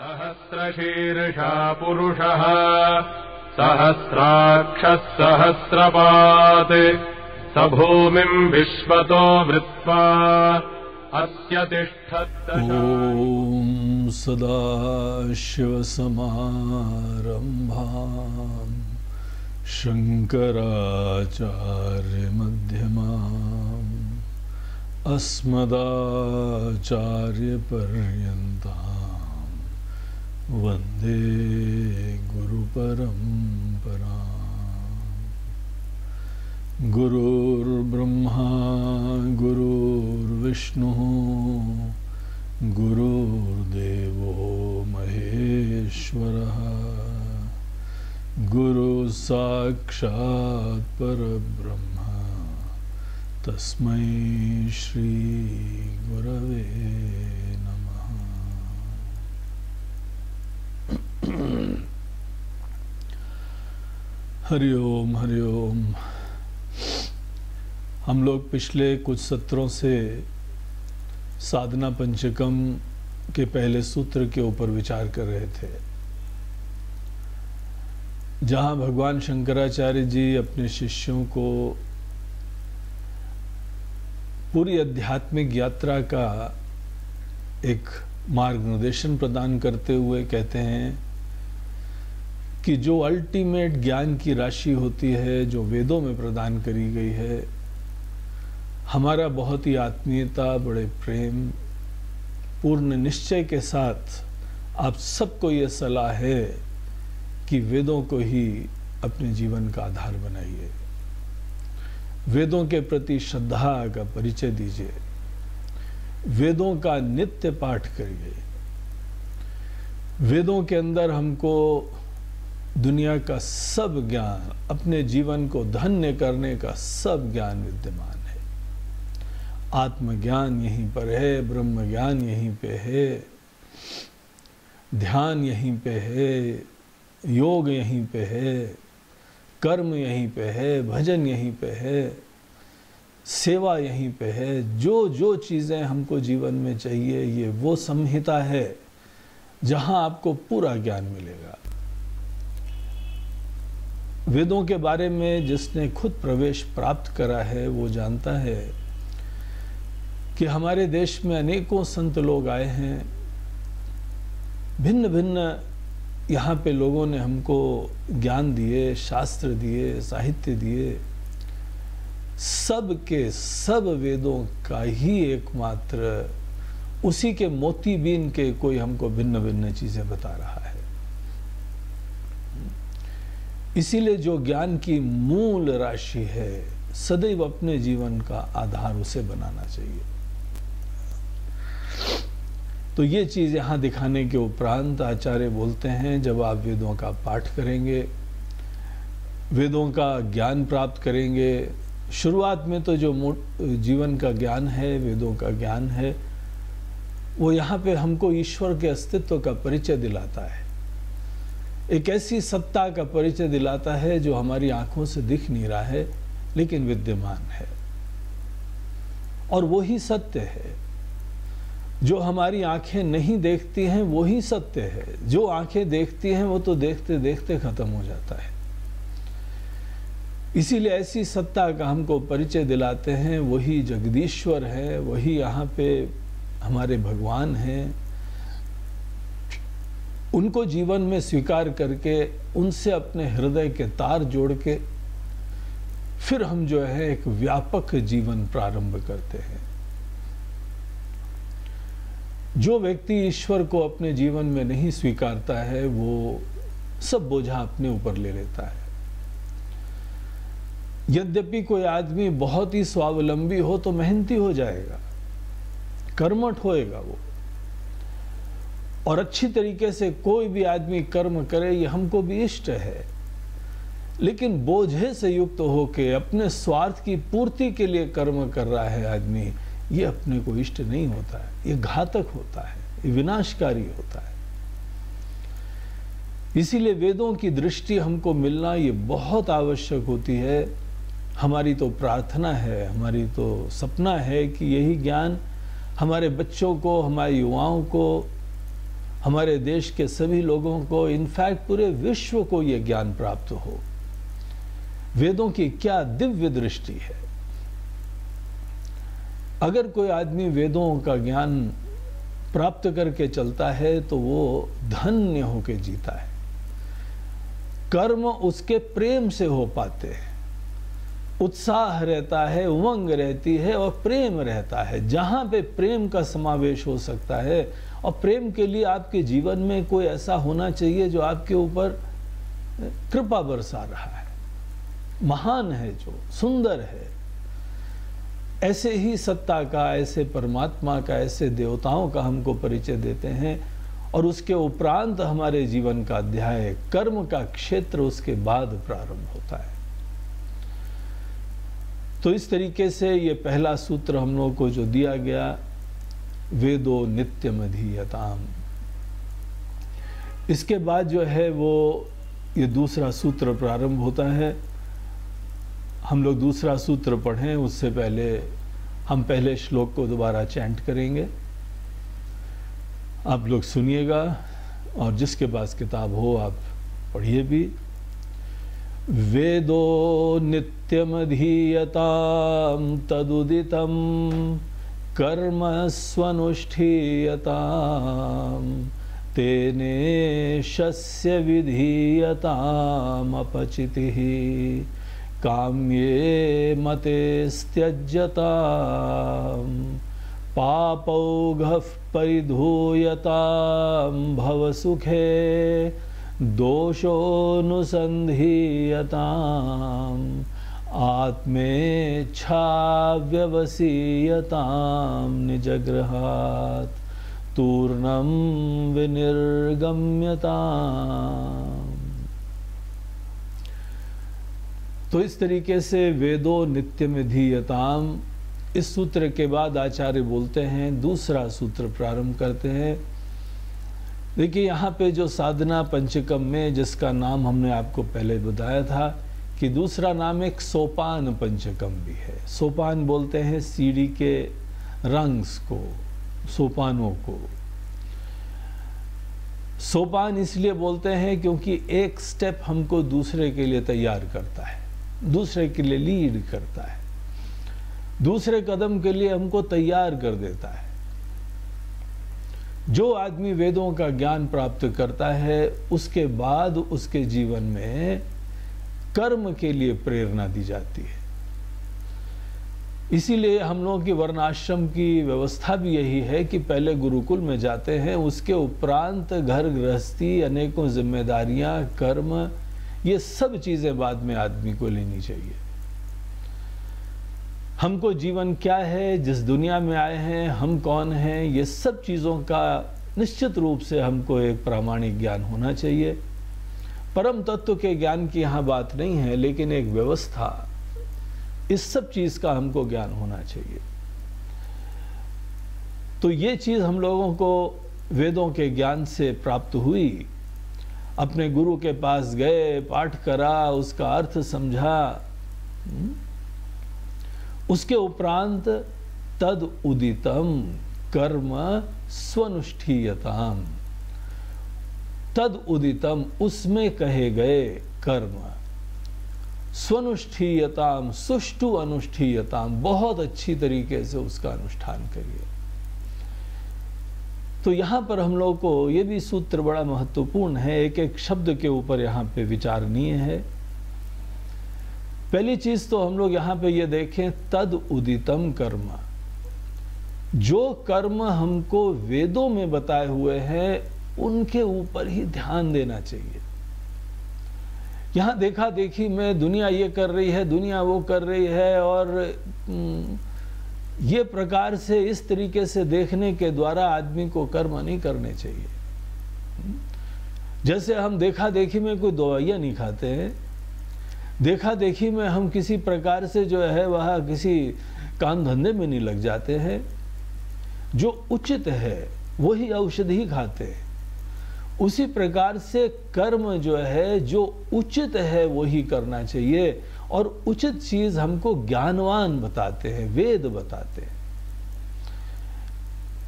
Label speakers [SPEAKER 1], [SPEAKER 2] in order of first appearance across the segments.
[SPEAKER 1] सहस्रशीर्षा पुरुषः। सहस्राक्षः सहस्रपात्। स भूमिम् विश्वतो वृत्वा
[SPEAKER 2] ॐ सदाशिवसमारम्भाम् शङ्कराचार्यमध्यमाम् अस्मदाचार्यपर्यन्ताम् वंदे गुरुपरम्पराम् गुरुर्ब्रह्मा गुरुर्विष्णुः गुरुर्देवो महेश्वरः। गुरुसाक्षात् परब्रह्म तस्मै श्रीगुरवे। हरि ओम हरि ओम। हम लोग पिछले कुछ सत्रों से साधना पंचकम के पहले सूत्र के ऊपर विचार कर रहे थे। जहाँ भगवान शंकराचार्य जी अपने शिष्यों को पूरी आध्यात्मिक यात्रा का एक मार्गनिर्देशन प्रदान करते हुए कहते हैं कि जो अल्टीमेट ज्ञान की राशि होती है, जो वेदों में प्रदान करी गई है, हमारा बहुत ही आत्मीयता, बड़े प्रेम, पूर्ण निश्चय के साथ आप सबको ये सलाह है कि वेदों को ही अपने जीवन का आधार बनाइए। वेदों के प्रति श्रद्धा का परिचय दीजिए। वेदों का नित्य पाठ करिए। वेदों के अंदर हमको दुनिया का सब ज्ञान, अपने जीवन को धन्य करने का सब ज्ञान विद्यमान है। आत्मज्ञान यहीं पर है ब्रह्म ज्ञान यहीं पे है, ध्यान यहीं पे है, योग यहीं पे है, कर्म यहीं पे है, भजन यहीं पे है, सेवा यहीं पे है जो जो चीज़ें हमको जीवन में चाहिए, ये वो संहिता है, जहाँ आपको पूरा ज्ञान मिलेगा। वेदों के बारे में जिसने खुद प्रवेश प्राप्त करा है, वो जानता है कि हमारे देश में अनेकों संत लोग आए हैं। भिन्न भिन्न यहाँ पे लोगों ने हमको ज्ञान दिए, शास्त्र दिए, साहित्य दिए। सब के सब वेदों का ही एकमात्र, उसी के मोती बीन के कोई हमको भिन्न भिन्न चीज़ें बता रहा है इसीलिए जो ज्ञान की मूल राशि है, सदैव अपने जीवन का आधार उसे बनाना चाहिए। तो ये चीज़ यहाँ दिखाने के उपरांत आचार्य बोलते हैं, जब आप वेदों का पाठ करेंगे, वेदों का ज्ञान प्राप्त करेंगे, शुरुआत में तो जो जीवन का ज्ञान है, वेदों का ज्ञान है, वो यहाँ पे हमको ईश्वर के अस्तित्व का परिचय दिलाता है। एक ऐसी सत्ता का परिचय दिलाता है जो हमारी आँखों से दिख नहीं रहा है, लेकिन विद्यमान है। और वही सत्य है। जो हमारी आँखें नहीं देखती हैं, वही सत्य है। जो आँखें देखती हैं, वो तो देखते देखते खत्म हो जाता है। इसीलिए ऐसी सत्ता का हमको परिचय दिलाते हैं, वही जगदीश्वर है, वही यहाँ पे हमारे भगवान हैं। उनको जीवन में स्वीकार करके, उनसे अपने हृदय के तार जोड़ के, फिर हम जो है एक व्यापक जीवन प्रारंभ करते हैं। जो व्यक्ति ईश्वर को अपने जीवन में नहीं स्वीकारता है, वो सब बोझा अपने ऊपर ले लेता है। यद्यपि कोई आदमी बहुत ही स्वावलंबी हो तो मेहनती हो जाएगा, कर्मठ होएगा वो। और अच्छी तरीके से कोई भी आदमी कर्म करे, ये हमको भी इष्ट है। लेकिन बोझे से युक्त होके अपने स्वार्थ की पूर्ति के लिए कर्म कर रहा है आदमी, ये अपने को इष्ट नहीं होता है। ये घातक होता है, ये विनाशकारी होता है। इसीलिए वेदों की दृष्टि हमको मिलना ये बहुत आवश्यक होती है। हमारी तो प्रार्थना है, हमारी तो सपना है कि यही ज्ञान हमारे बच्चों को, हमारे युवाओं को हमारे देश के सभी लोगों को इनफैक्ट पूरे विश्व को यह ज्ञान प्राप्त हो। वेदों की क्या दिव्य दृष्टि है। अगर कोई आदमी वेदों का ज्ञान प्राप्त करके चलता है तो वो धन्य होके जीता है। कर्म उसके प्रेम से हो पाते हैं। उत्साह रहता है, उमंग रहती है और प्रेम रहता है। जहाँ पे प्रेम का समावेश हो सकता है और प्रेम के लिए आपके जीवन में कोई ऐसा होना चाहिए जो आपके ऊपर कृपा बरसा रहा है। महान है जो, सुंदर है। ऐसे ही सत्ता का, ऐसे परमात्मा का, ऐसे देवताओं का हमको परिचय देते हैं और उसके उपरांत हमारे जीवन का अध्याय, कर्म का क्षेत्र उसके बाद प्रारंभ होता है। तो इस तरीके से ये पहला सूत्र हम लोगों को जो दिया गया वेदो नित्यम अधीयताम इसके बाद जो है वो ये दूसरा सूत्र प्रारंभ होता है। हम लोग दूसरा सूत्र पढ़ें, उससे पहले हम पहले श्लोक को दोबारा चैंट करेंगे। आप लोग सुनिएगा और जिसके पास किताब हो, आप पढ़िए भी। वेदो नित्यमधीयतां तदुदितं कर्म स्वनुष्ठीयतां तेने शस्य विधीयतामपचितिः। काम्ये मते मतेस्त्यज्यतां पापौघः परिधूयतां भवसुखे दोषोऽनुसन्धीयताम् आत्मेच्छाव्यवसीयतां निजगृहात् तूर्णं विनिर्गम्यताम्। तो इस तरीके से वेदो नित्य में धीयताम इस सूत्र के बाद आचार्य बोलते हैं, दूसरा सूत्र प्रारंभ करते हैं। देखिए, यहाँ पे जो साधना पंचकम में जिसका नाम हमने आपको पहले बताया था कि दूसरा नाम एक सोपान पंचकम भी है। सोपान बोलते हैं सीढ़ी के रंग्स को, सोपानों को। सोपान इसलिए बोलते हैं क्योंकि एक स्टेप हमको दूसरे के लिए तैयार करता है, दूसरे के लिए लीड करता है, दूसरे कदम के लिए हमको तैयार कर देता है। जो आदमी वेदों का ज्ञान प्राप्त करता है, उसके बाद उसके जीवन में कर्म के लिए प्रेरणा दी जाती है। इसीलिए हम लोगों की वर्णाश्रम की व्यवस्था भी यही है कि पहले गुरुकुल में जाते हैं, उसके उपरांत घर गृहस्थी, अनेकों जिम्मेदारियाँ, कर्म, ये सब चीज़ें बाद में आदमी को लेनी चाहिए। हमको जीवन क्या है, जिस दुनिया में आए हैं, हम कौन हैं, ये सब चीज़ों का निश्चित रूप से हमको एक प्रामाणिक ज्ञान होना चाहिए। परम तत्व के ज्ञान की यहाँ बात नहीं है, लेकिन एक व्यवस्था। इस सब चीज़ का हमको ज्ञान होना चाहिए। तो ये चीज़ हम लोगों को वेदों के ज्ञान से प्राप्त हुई। अपने गुरु के पास गए, पाठ करा, उसका अर्थ समझा। उसके उपरांत तद उदितम, कर्म स्वनुष्ठीयताम। तद उदितम उसमें कहे गए कर्म। स्वनुष्ठीयताम सुष्टु अनुष्ठीयताम, बहुत अच्छी तरीके से उसका अनुष्ठान करिए। तो यहाँ पर हम लोग को यह भी सूत्र बड़ा महत्वपूर्ण है एक एक शब्द के ऊपर यहाँ पे विचारणीय है। पहली चीज़ तो हम लोग यहाँ पे ये देखें तद उदितम कर्म। जो कर्म हमको वेदों में बताए हुए हैं उनके ऊपर ही ध्यान देना चाहिए। यहाँ देखा देखी में दुनिया ये कर रही है, दुनिया वो कर रही है और ये प्रकार से इस तरीके से देखने के द्वारा आदमी को कर्म नहीं करने चाहिए। जैसे हम देखा देखी में कोई दवाइयाँ नहीं खाते हैं, देखा देखी में हम किसी प्रकार से जो है वह किसी काम धंधे में नहीं लग जाते हैं, जो उचित है, वही औषधि खाते हैं। उसी प्रकार से कर्म जो है, जो उचित है, वही करना चाहिए। और उचित चीज़ हमको ज्ञानवान बताते हैं, वेद बताते हैं।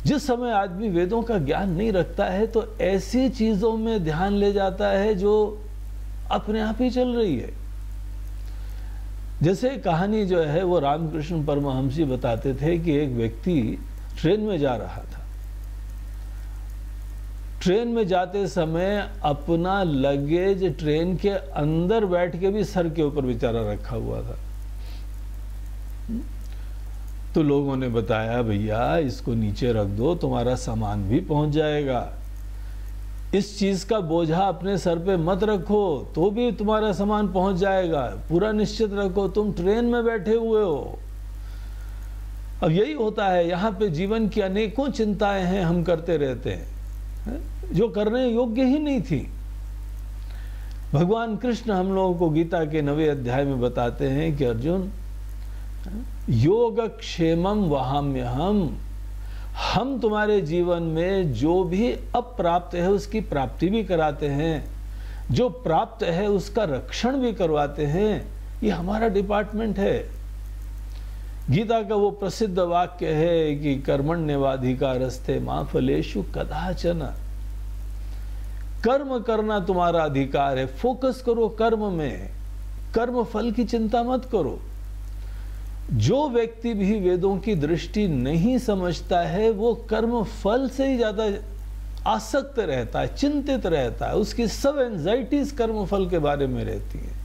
[SPEAKER 2] जिस समय आदमी वेदों का ज्ञान नहीं रखता है तो ऐसी चीज़ों में ध्यान ले जाता है, जो अपने आप ही चल रही है। जैसे कहानी जो है, वो रामकृष्ण परमहंस बताते थे कि एक व्यक्ति ट्रेन में जा रहा था। ट्रेन में जाते समय अपना लगेज ट्रेन के अंदर बैठ के भी सर के ऊपर बेचारा रखा हुआ था। तो लोगों ने बताया, भैया, इसको नीचे रख दो, तुम्हारा सामान भी पहुँच जाएगा। इस चीज़ का बोझा अपने सर पे मत रखो तो भी तुम्हारा सामान पहुँच जाएगा। पूरा निश्चित रखो, तुम ट्रेन में बैठे हुए हो। अब यही होता है, यहाँ पे जीवन की अनेकों चिंताएँ हैं, हम करते रहते हैं। जो करने योग्य ही नहीं थी। भगवान कृष्ण हम लोगों को गीता के नवे अध्याय में बताते हैं कि अर्जुन योग क्षेमम वहाम्य हम हम तुम्हारे जीवन में जो भी अप्राप्त है उसकी प्राप्ति भी कराते हैं। जो प्राप्त है उसका रक्षण भी करवाते हैं। ये हमारा डिपार्टमेंट है। गीता का वो प्रसिद्ध वाक्य है कि कर्मण्यवाधिकार रस्ते माँ फलेशु कदाचन। कर्म करना तुम्हारा अधिकार है। फोकस करो कर्म में। कर्म फल की चिंता मत करो। जो व्यक्ति भी वेदों की दृष्टि नहीं समझता है, वो कर्म फल से ही ज़्यादा आसक्त रहता है, चिंतित रहता है। उसकी सब एंजाइटीज कर्म फल के बारे में रहती है।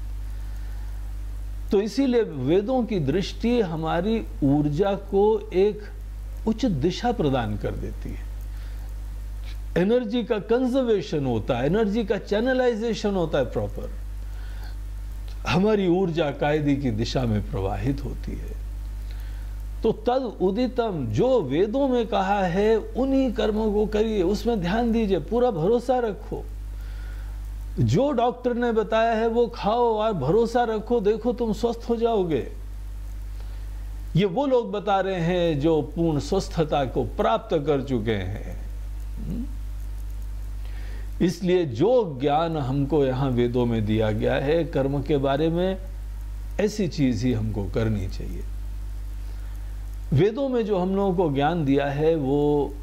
[SPEAKER 2] तो इसीलिए वेदों की दृष्टि हमारी ऊर्जा को एक उचित दिशा प्रदान कर देती है। एनर्जी का कंजर्वेशन होता है, एनर्जी का चैनलाइजेशन होता है प्रॉपर। हमारी ऊर्जा कायदे की दिशा में प्रवाहित होती है। तो तद उदितम, जो वेदों में कहा है, उन्हीं कर्मों को करिए, उसमें ध्यान दीजिए, पूरा भरोसा रखो। जो डॉक्टर ने बताया है वो खाओ और भरोसा रखो, देखो तुम स्वस्थ हो जाओगे। ये वो लोग बता रहे हैं जो पूर्ण स्वस्थता को प्राप्त कर चुके हैं। इसलिए जो ज्ञान हमको यहाँ वेदों में दिया गया है, कर्म के बारे में ऐसी चीज़ ही हमको करनी चाहिए। वेदों में जो हम लोगों को ज्ञान दिया है, वो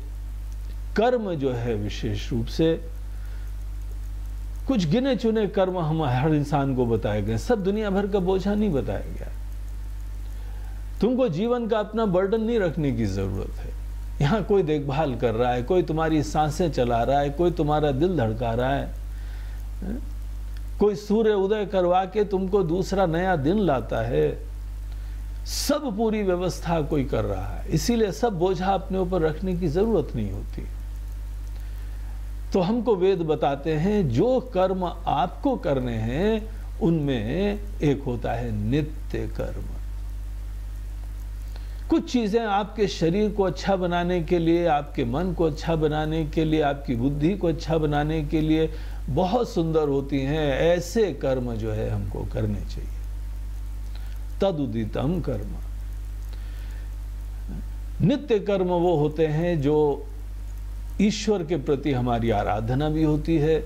[SPEAKER 2] कर्म जो है विशेष रूप से कुछ गिने चुने कर्म हम हर इंसान को बताए गए सब दुनिया भर का बोझा नहीं बताया गया। तुमको जीवन का अपना बर्डन नहीं रखने की ज़रूरत है। यहाँ कोई देखभाल कर रहा है, कोई तुम्हारी साँसें चला रहा है, कोई तुम्हारा दिल धड़का रहा है? कोई सूर्य उदय करवा के तुमको दूसरा नया दिन लाता है। सब पूरी व्यवस्था कोई कर रहा है। इसीलिए सब बोझा अपने ऊपर रखने की ज़रूरत नहीं होती। तो हमको वेद बताते हैं, जो कर्म आपको करने हैं, उनमें एक होता है नित्य कर्म। कुछ चीज़ें आपके शरीर को अच्छा बनाने के लिए, आपके मन को अच्छा बनाने के लिए, आपकी बुद्धि को अच्छा बनाने के लिए बहुत सुंदर होती हैं। ऐसे कर्म जो है हमको करने चाहिए। तदुदितम कर्म। नित्य कर्म वो होते हैं जो ईश्वर के प्रति हमारी आराधना भी होती है।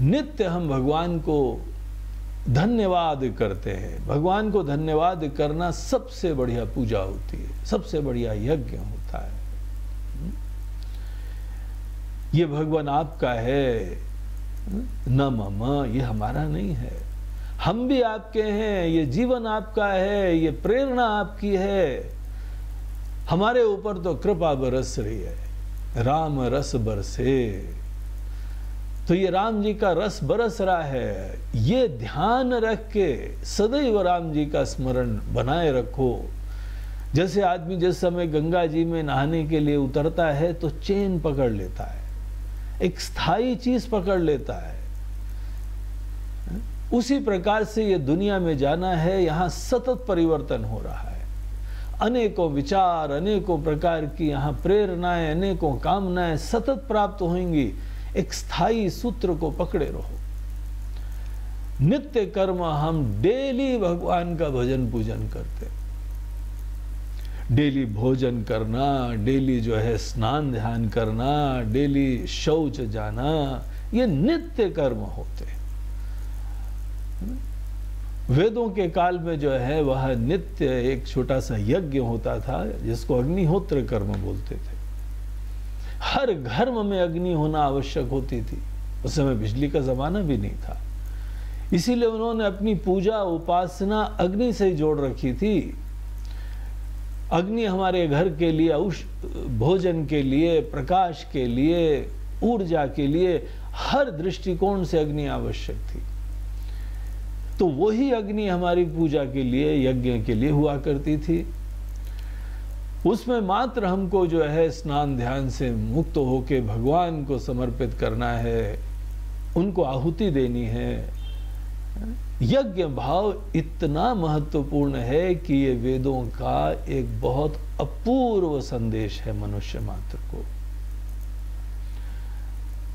[SPEAKER 2] नित्य हम भगवान को धन्यवाद करते हैं। भगवान को धन्यवाद करना सबसे बढ़िया पूजा होती है, सबसे बढ़िया यज्ञ होता है। ये भगवान आपका है। न मम, ये हमारा नहीं है। हम भी आपके हैं, ये जीवन आपका है, ये प्रेरणा आपकी है। हमारे ऊपर तो कृपा बरस रही है। राम रस बरसे। तो ये राम जी का रस बरस रहा है। ये ध्यान रख के सदैव राम जी का स्मरण बनाए रखो। जैसे आदमी जिस समय गंगा जी में नहाने के लिए उतरता है तो चेन पकड़ लेता है। एक स्थायी चीज़ पकड़ लेता है। उसी प्रकार से ये दुनिया में जाना है, यहाँ सतत परिवर्तन हो रहा है। अनेकों विचार, अनेकों प्रकार की यहाँ प्रेरणाएँ, अनेकों कामनाएँ सतत प्राप्त होंगी। एक स्थायी सूत्र को पकड़े रहो। नित्य कर्म हम डेली भगवान का भजन पूजन करते डेली भोजन करना, डेली जो है स्नान ध्यान करना, डेली शौच जाना, ये नित्य कर्म होते वेदों के काल में जो है, वह नित्य एक छोटा सा यज्ञ होता था, जिसको अग्निहोत्र कर्म बोलते थे। हर घर में अग्नि होना आवश्यक होती थी। उस समय बिजली का जमाना भी नहीं था। इसीलिए उन्होंने अपनी पूजा उपासना अग्नि से जोड़ रखी थी। अग्नि हमारे घर के लिए औष भोजन के लिए, प्रकाश के लिए, ऊर्जा के लिए, हर दृष्टिकोण से अग्नि आवश्यक थी। तो वही अग्नि हमारी पूजा के लिए, यज्ञ के लिए हुआ करती थी। उसमें मात्र हमको जो है स्नान ध्यान से मुक्त होके भगवान को समर्पित करना है, उनको आहुति देनी है। यज्ञ भाव इतना महत्वपूर्ण है कि ये वेदों का एक बहुत अपूर्व संदेश है मनुष्य मात्र को।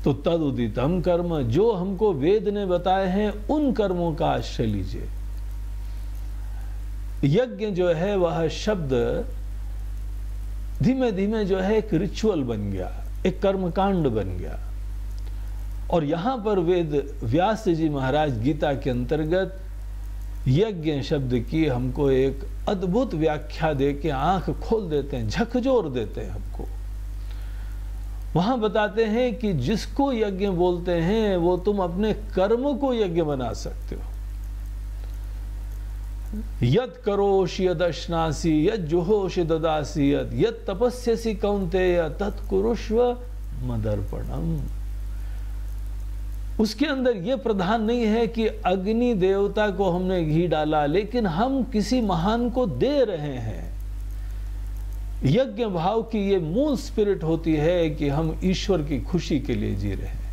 [SPEAKER 2] तो तद उदितम कर्म, जो हमको वेद ने बताए हैं, उन कर्मों का आश्रय लीजिए। यज्ञ जो है, वह शब्द धीमे धीमे जो है, एक रिचुअल बन गया, एक कर्मकांड बन गया। और यहाँ पर वेद, व्यास जी महाराज गीता के अंतर्गत यज्ञ शब्द की हमको एक अद्भुत व्याख्या दे के आँख खोल देते हैं, झकझोर देते हैं हमको। वहाँ बताते हैं कि जिसको यज्ञ बोलते हैं, वो तुम अपने कर्म को यज्ञ बना सकते हो। यद करोश यद अश्नासी, यद जुहोश ददासी, यद यद तपस्यसी कौनते तत्कुरुष्व मदर्पणम। उसके अंदर यह प्रधान नहीं है कि अग्नि देवता को हमने घी डाला, लेकिन हम किसी महान को दे रहे हैं। यज्ञ भाव की ये मूल स्पिरिट होती है कि हम ईश्वर की खुशी के लिए जी रहे हैं।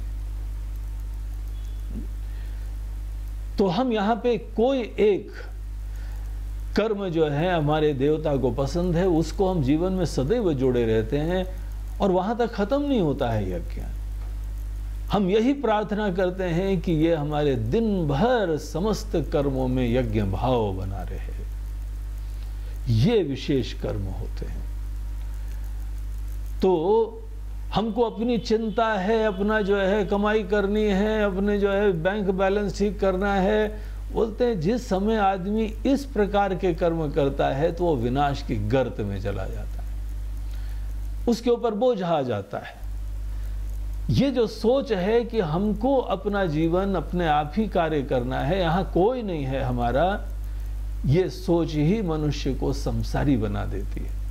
[SPEAKER 2] तो हम यहाँ पे कोई एक कर्म जो है हमारे देवता को पसंद है, उसको हम जीवन में सदैव जुड़े रहते हैं और वहाँ तक खत्म नहीं होता है यज्ञ। हम यही प्रार्थना करते हैं कि ये हमारे दिन भर समस्त कर्मों में यज्ञ भाव बना रहे। ये विशेष कर्म होते हैं। तो हमको अपनी चिंता है, अपना जो है कमाई करनी है, अपने जो है बैंक बैलेंस ठीक करना है। बोलते हैं, जिस समय आदमी इस प्रकार के कर्म करता है तो वो विनाश की गर्त में चला जाता है। उसके ऊपर बोझ आ जाता है। ये जो सोच है कि हमको अपना जीवन, अपने आप ही कार्य करना है, यहाँ कोई नहीं है हमारा, ये सोच ही मनुष्य को संसारी बना देती है।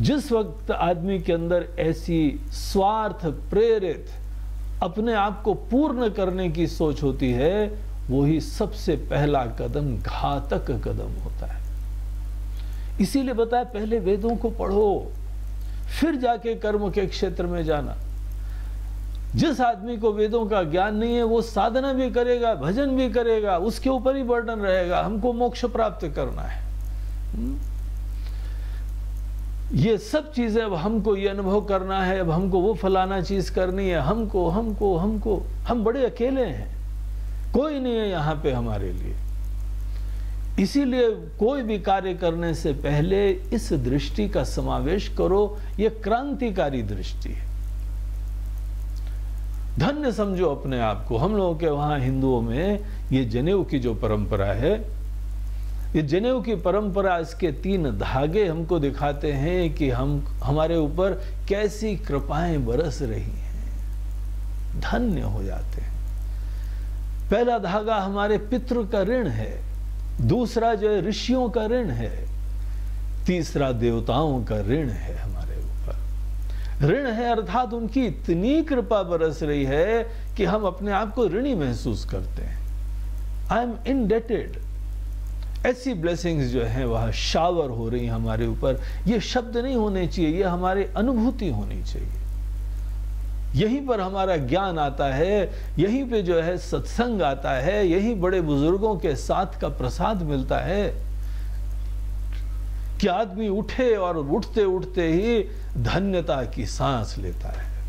[SPEAKER 2] जिस वक्त आदमी के अंदर ऐसी स्वार्थ, प्रेरित, अपने आप को पूर्ण करने की सोच होती है, वही सबसे पहला कदम, घातक कदम होता है। इसीलिए बताया, पहले वेदों को पढ़ो, फिर जाके कर्म के क्षेत्र में जाना। जिस आदमी को वेदों का ज्ञान नहीं है, वो साधना भी करेगा, भजन भी करेगा, उसके ऊपर ही बर्डन रहेगा, हमको मोक्ष प्राप्त करना है। ये सब चीज़ें अब हमको ये अनुभव करना है, अब हमको वो फलाना चीज़ करनी है, हमको हमको हमको। हम बड़े अकेले हैं। कोई नहीं है यहाँ पे हमारे लिए। इसीलिए कोई भी कार्य करने से पहले इस दृष्टि का समावेश करो, ये क्रांतिकारी दृष्टि है। धन्य समझो अपने आप को। हम लोगों के वहाँ हिंदुओं में ये जनेऊ की जो परंपरा है ये जनेऊ की परंपरा, इसके तीन धागे हमको दिखाते हैं कि हम, हमारे ऊपर कैसी कृपाएँ बरस रही हैं। धन्य हो जाते हैं। पहला धागा हमारे पितृ का ऋण है, दूसरा जो है ऋषियों का ऋण है, तीसरा देवताओं का ऋण है हमारे ऊपर। ऋण है अर्थात उनकी इतनी कृपा बरस रही है कि हम अपने आप को ऋणी महसूस करते हैं। आई एम इनडेटेड ऐसी ब्लेसिंग्स जो है, वह शावर हो रही हमारे ऊपर। ये शब्द नहीं होने चाहिए, ये हमारी अनुभूति होनी चाहिए। यहीं पर हमारा ज्ञान आता है, यहीं पे जो है सत्संग आता है, यहीं बड़े बुज़ुर्गों के साथ का प्रसाद मिलता है। कि आदमी उठे और उठते उठते ही धन्यता की सांस लेता है।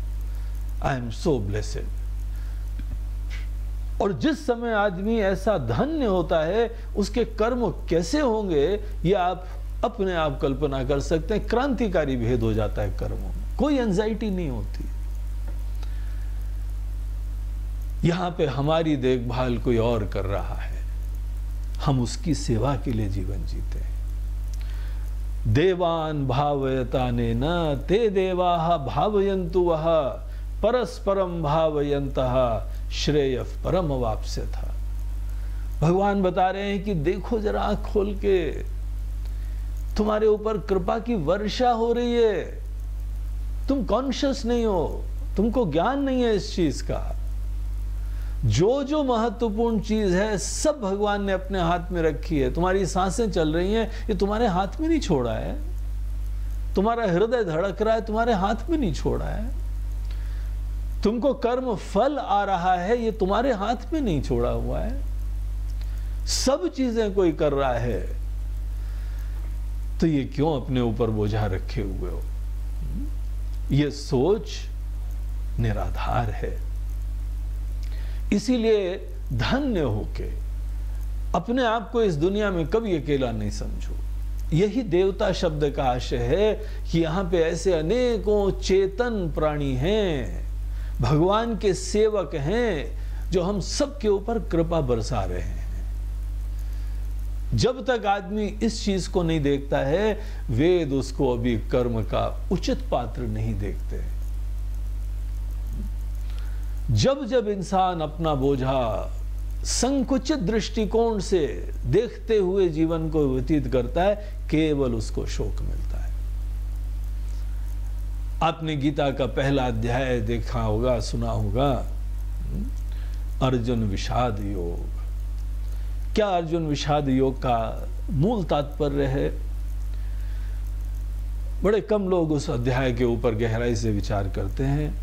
[SPEAKER 2] आई एम सो ब्लेसेड और जिस समय आदमी ऐसा धन्य होता है, उसके कर्म कैसे होंगे, ये आप अपने आप कल्पना कर सकते हैं। क्रांतिकारी भेद हो जाता है कर्मों में। कोई एंजाइटी नहीं होती। यहाँ पे हमारी देखभाल कोई और कर रहा है। हम उसकी सेवा के लिए जीवन जीते हैं। देवान भावयता ने न ते देवा भावयंतु वह परस्परम भावयंत श्रेय परम वापस्य था। भगवान बता रहे हैं कि देखो जरा आँख खोल के, तुम्हारे ऊपर कृपा की वर्षा हो रही है। तुम कॉन्शियस नहीं हो, तुमको ज्ञान नहीं है इस चीज़ का। जो जो महत्वपूर्ण चीज़ है, सब भगवान ने अपने हाथ में रखी है। तुम्हारी साँसें चल रही हैं, ये तुम्हारे हाथ में नहीं छोड़ा है। तुम्हारा हृदय धड़क रहा है, तुम्हारे हाथ में नहीं छोड़ा है। तुमको कर्म फल आ रहा है, ये तुम्हारे हाथ में नहीं छोड़ा हुआ है। सब चीज़ें कोई कर रहा है तो ये क्यों अपने ऊपर बोझा रखे हुए हो? ये सोच निराधार है। इसीलिए धन्य होके अपने आप को इस दुनिया में कभी अकेला नहीं समझो। यही देवता शब्द का आशय है कि यहाँ पे ऐसे अनेकों चेतन प्राणी हैं। भगवान के सेवक हैं जो हम सबके ऊपर कृपा बरसा रहे हैं। जब तक आदमी इस चीज़ को नहीं देखता है, वेद उसको अभी कर्म का उचित पात्र नहीं देखते। जब जब इंसान अपना बोझा संकुचित दृष्टिकोण से देखते हुए जीवन को व्यतीत करता है, केवल उसको शोक मिलता आपने गीता का पहला अध्याय देखा होगा, सुना होगा। अर्जुन विषाद योग। क्या अर्जुन विषाद योग का मूल तात्पर्य है? बड़े कम लोग उस अध्याय के ऊपर गहराई से विचार करते हैं।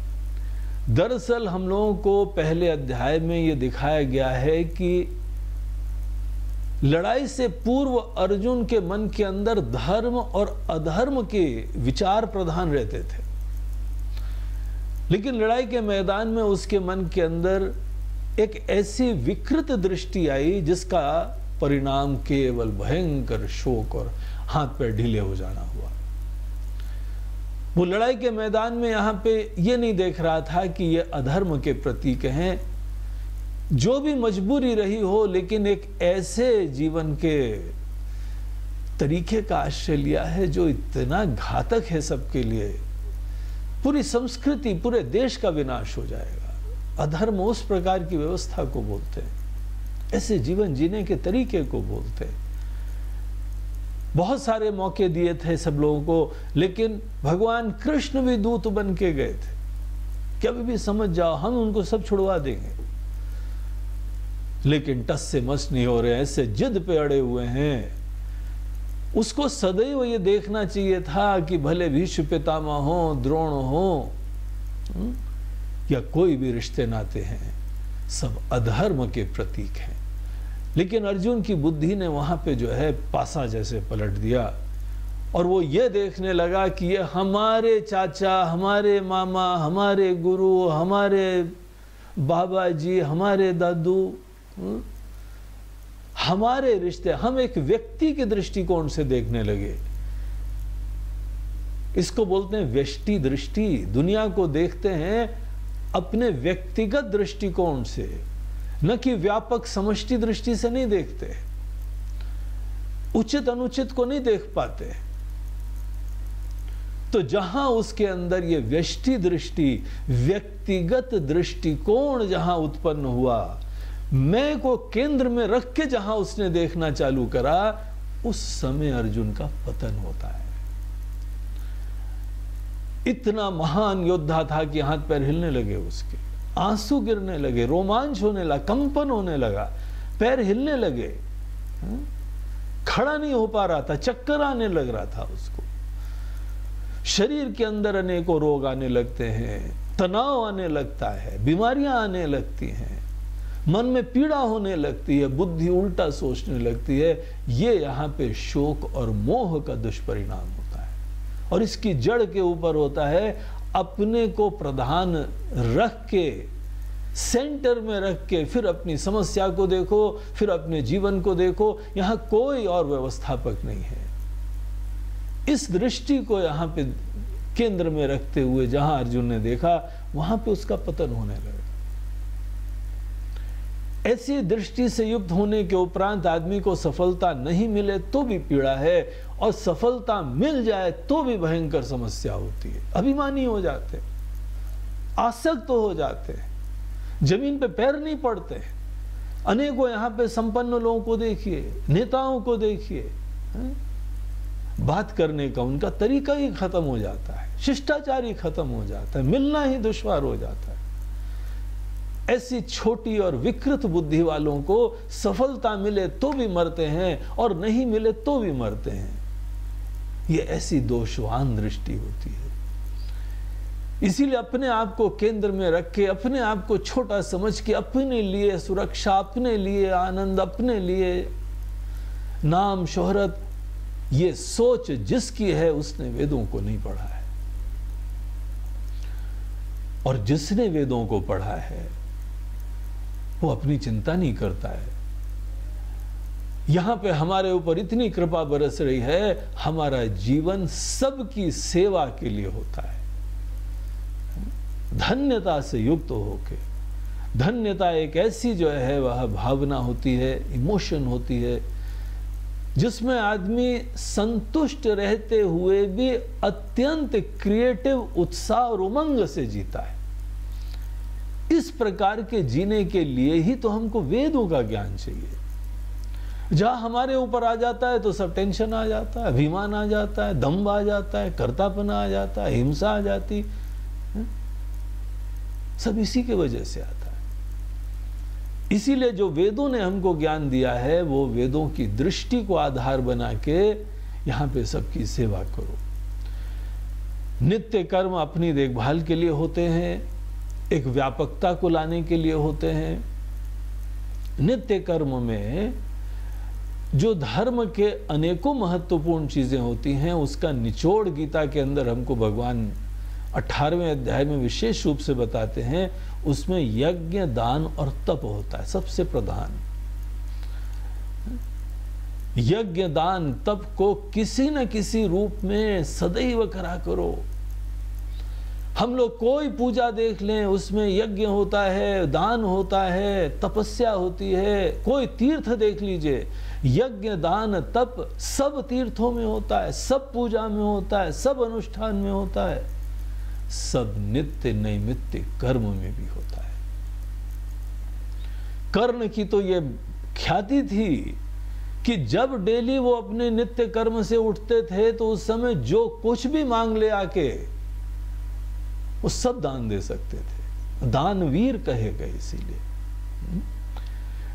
[SPEAKER 2] दरअसल हम लोगों को पहले अध्याय में यह दिखाया गया है कि लड़ाई से पूर्व अर्जुन के मन के अंदर धर्म और अधर्म के विचार प्रधान रहते थे। लेकिन लड़ाई के मैदान में उसके मन के अंदर एक ऐसी विकृत दृष्टि आई जिसका परिणाम केवल भयंकर शोक और हाथ पैर ढीले हो जाना हुआ। वो लड़ाई के मैदान में यहाँ पे ये नहीं देख रहा था कि ये अधर्म के प्रतीक हैं जो भी मजबूरी रही हो, लेकिन एक ऐसे जीवन के तरीके का आश्रय लिया है जो इतना घातक है सबके लिए। पूरी संस्कृति, पूरे देश का विनाश हो जाएगा। अधर्म उस प्रकार की व्यवस्था को बोलते हैं। ऐसे जीवन जीने के तरीके को बोलते हैं। बहुत सारे मौके दिए थे सब लोगों को, लेकिन भगवान कृष्ण भी दूत बन के गए थे। कभी भी समझ जाओ, हम उनको सब छुड़वा देंगे। लेकिन टस से मस नहीं हो रहे ऐसे जिद पे अड़े हुए हैं। उसको सदैव ये देखना चाहिए था कि भले भीष्म पितामह हो द्रोण हो हम्म, या कोई भी रिश्ते नाते हैं सब अधर्म के प्रतीक हैं। लेकिन अर्जुन की बुद्धि ने वहाँ पे जो है पासा जैसे पलट दिया और वो ये देखने लगा कि ये हमारे चाचा हमारे मामा हमारे गुरु हमारे बाबा जी हमारे दादू हमारे रिश्ते, हम एक व्यक्ति के दृष्टिकोण से देखने लगे। इसको बोलते हैं व्यष्टि दृष्टि। दुनिया को देखते हैं अपने व्यक्तिगत दृष्टिकोण से। न कि व्यापक समष्टि दृष्टि से नहीं देखते। उचित अनुचित को नहीं देख पाते। तो जहाँ उसके अंदर ये व्यष्टि दृष्टि, व्यक्तिगत दृष्टिकोण जहाँ उत्पन्न हुआ मैं को केंद्र में रख के जहाँ उसने देखना चालू करा, उस समय अर्जुन का पतन होता है। इतना महान योद्धा था कि हाथ पैर हिलने लगे उसके। आँसू गिरने लगे, रोमांच होने लगा, कंपन होने लगा, पैर हिलने लगे। हाँ? खड़ा नहीं हो पा रहा था, चक्कर आने लग रहा था उसको। शरीर के अंदर अनेकों रोग आने लगते हैं, तनाव आने लगता है, बीमारियाँ आने लगती हैं। मन में पीड़ा होने लगती है, बुद्धि उल्टा सोचने लगती है। ये यहाँ पे शोक और मोह का दुष्परिणाम होता है। और इसकी जड़ के ऊपर होता है, अपने को प्रधान रख के, सेंटर में रख के फिर अपनी समस्या को देखो, फिर अपने जीवन को देखो। यहाँ कोई और व्यवस्थापक नहीं है। इस दृष्टि को यहाँ पे केंद्र में रखते हुए जहाँ अर्जुन ने देखा, वहाँ पे उसका पतन होने लगा। ऐसी दृष्टि से युक्त होने के उपरांत आदमी को सफलता नहीं मिले तो भी पीड़ा है और सफलता मिल जाए तो भी भयंकर समस्या होती है। अभिमानी हो जाते आसक्त तो हो जाते ज़मीन पे पैर नहीं पड़ते अनेकों यहाँ पे संपन्न लोगों को देखिए, नेताओं को देखिए बात करने का उनका तरीका ही खत्म हो जाता है, शिष्टाचार ही खत्म हो जाता है, मिलना ही दुश्वार हो जाता है। ऐसी छोटी और विकृत बुद्धि वालों को सफलता मिले तो भी मरते हैं और नहीं मिले तो भी मरते हैं। ये ऐसी दोषवान दृष्टि होती है। इसीलिए अपने आप को केंद्र में रख के, अपने आप को छोटा समझ के, अपने लिए सुरक्षा, अपने लिए आनंद, अपने लिए नाम, शोहरत, ये सोच जिसकी है, उसने वेदों को नहीं पढ़ा है। और जिसने वेदों को पढ़ा है वो अपनी चिंता नहीं करता है। यहाँ पे हमारे ऊपर इतनी कृपा बरस रही है, हमारा जीवन सबकी सेवा के लिए होता है। धन्यता से युक्त तो होके, धन्यता एक ऐसी जो है, वह भावना होती है, इमोशन होती है, जिसमें आदमी संतुष्ट रहते हुए भी अत्यंत क्रिएटिव उत्साह और उमंग से जीता है। इस प्रकार के जीने के लिए ही तो हमको वेदों का ज्ञान चाहिए। जहाँ हमारे ऊपर आ जाता है तो सब टेंशन आ जाता है, अभिमान आ जाता है दम्ब आ जाता है, कर्तापना आ जाता है, हिंसा आ जाती है? सब इसी के वजह से आता है। इसीलिए जो वेदों ने हमको ज्ञान दिया है, वो वेदों की दृष्टि को आधार बना के यहाँ पे सबकी सेवा करो। नित्य कर्म अपनी देखभाल के लिए होते हैं एक व्यापकता को लाने के लिए होते हैं। नित्य कर्म में जो धर्म के अनेकों महत्वपूर्ण चीज़ें होती हैं, उसका निचोड़ गीता के अंदर हमको भगवान अठारहवें अध्याय में विशेष रूप से बताते हैं, उसमें यज्ञ, दान और तप होता है, सबसे प्रधान। यज्ञ, दान, तप को किसी न किसी रूप में सदैव करा करो। हम लोग कोई पूजा देख लें, उसमें यज्ञ होता है, दान होता है, तपस्या होती है, कोई तीर्थ देख लीजिए। यज्ञ, दान, तप सब तीर्थों में होता है, सब पूजा में होता है, सब अनुष्ठान में होता है। सब नित्य नैमित्य कर्म में भी होता है। कर्ण की तो ये ख्याति थी कि जब डेली वो अपने नित्य कर्म से उठते थे तो उस समय जो कुछ भी मांग ले आके वो सब दान दे सकते थे। दानवीर कहे गए इसीलिए।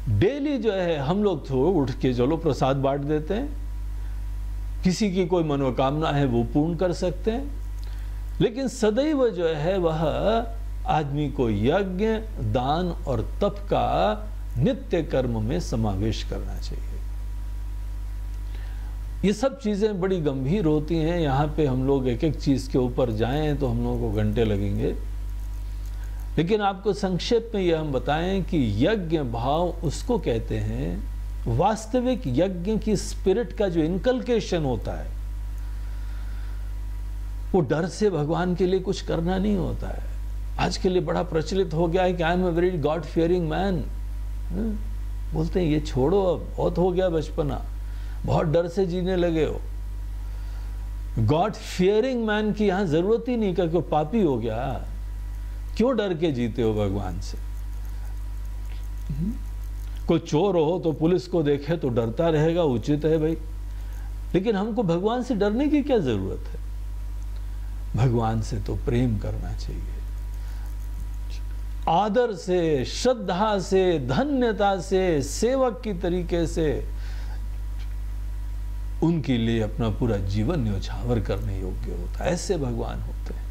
[SPEAKER 2] डेली जो है, हम लोग तो उठ के चलो, प्रसाद बांट देते हैं। किसी की कोई मनोकामना है, वो पूर्ण कर सकते हैं। लेकिन सदैव जो है, वह आदमी को यज्ञ, दान और तप का नित्य कर्म में समावेश करना चाहिए। ये सब चीज़ें बड़ी गंभीर होती हैं। यहाँ पे हम लोग एक एक चीज़ के ऊपर जाएँ तो हम लोगों को घंटे लगेंगे। लेकिन आपको संक्षेप में यह हम बताएँ कि यज्ञ भाव उसको कहते हैं, वास्तविक यज्ञ की स्पिरिट का जो इनकलकेशन होता है, वो डर से भगवान के लिए कुछ करना नहीं होता है। आज के लिए बड़ा प्रचलित हो गया है कि I am a very God fearing man बोलते हैं, ये छोड़ो अब, बहुत हो गया बचपना। बहुत डर से जीने लगे हो। गॉड फियरिंग मैन की यहाँ ज़रूरत ही नहीं क्योंकि पापी हो गया। क्यों डर के जीते हो भगवान से? कोई चोर हो तो पुलिस को देखे तो डरता रहेगा, उचित है भाई। लेकिन हमको भगवान से डरने की क्या ज़रूरत है? भगवान से तो प्रेम करना चाहिए। आदर से, श्रद्धा से, धन्यता से, सेवक की तरीके से उनके लिए अपना पूरा जीवन न्यौछावर करने योग्य होता है। ऐसे भगवान होते हैं।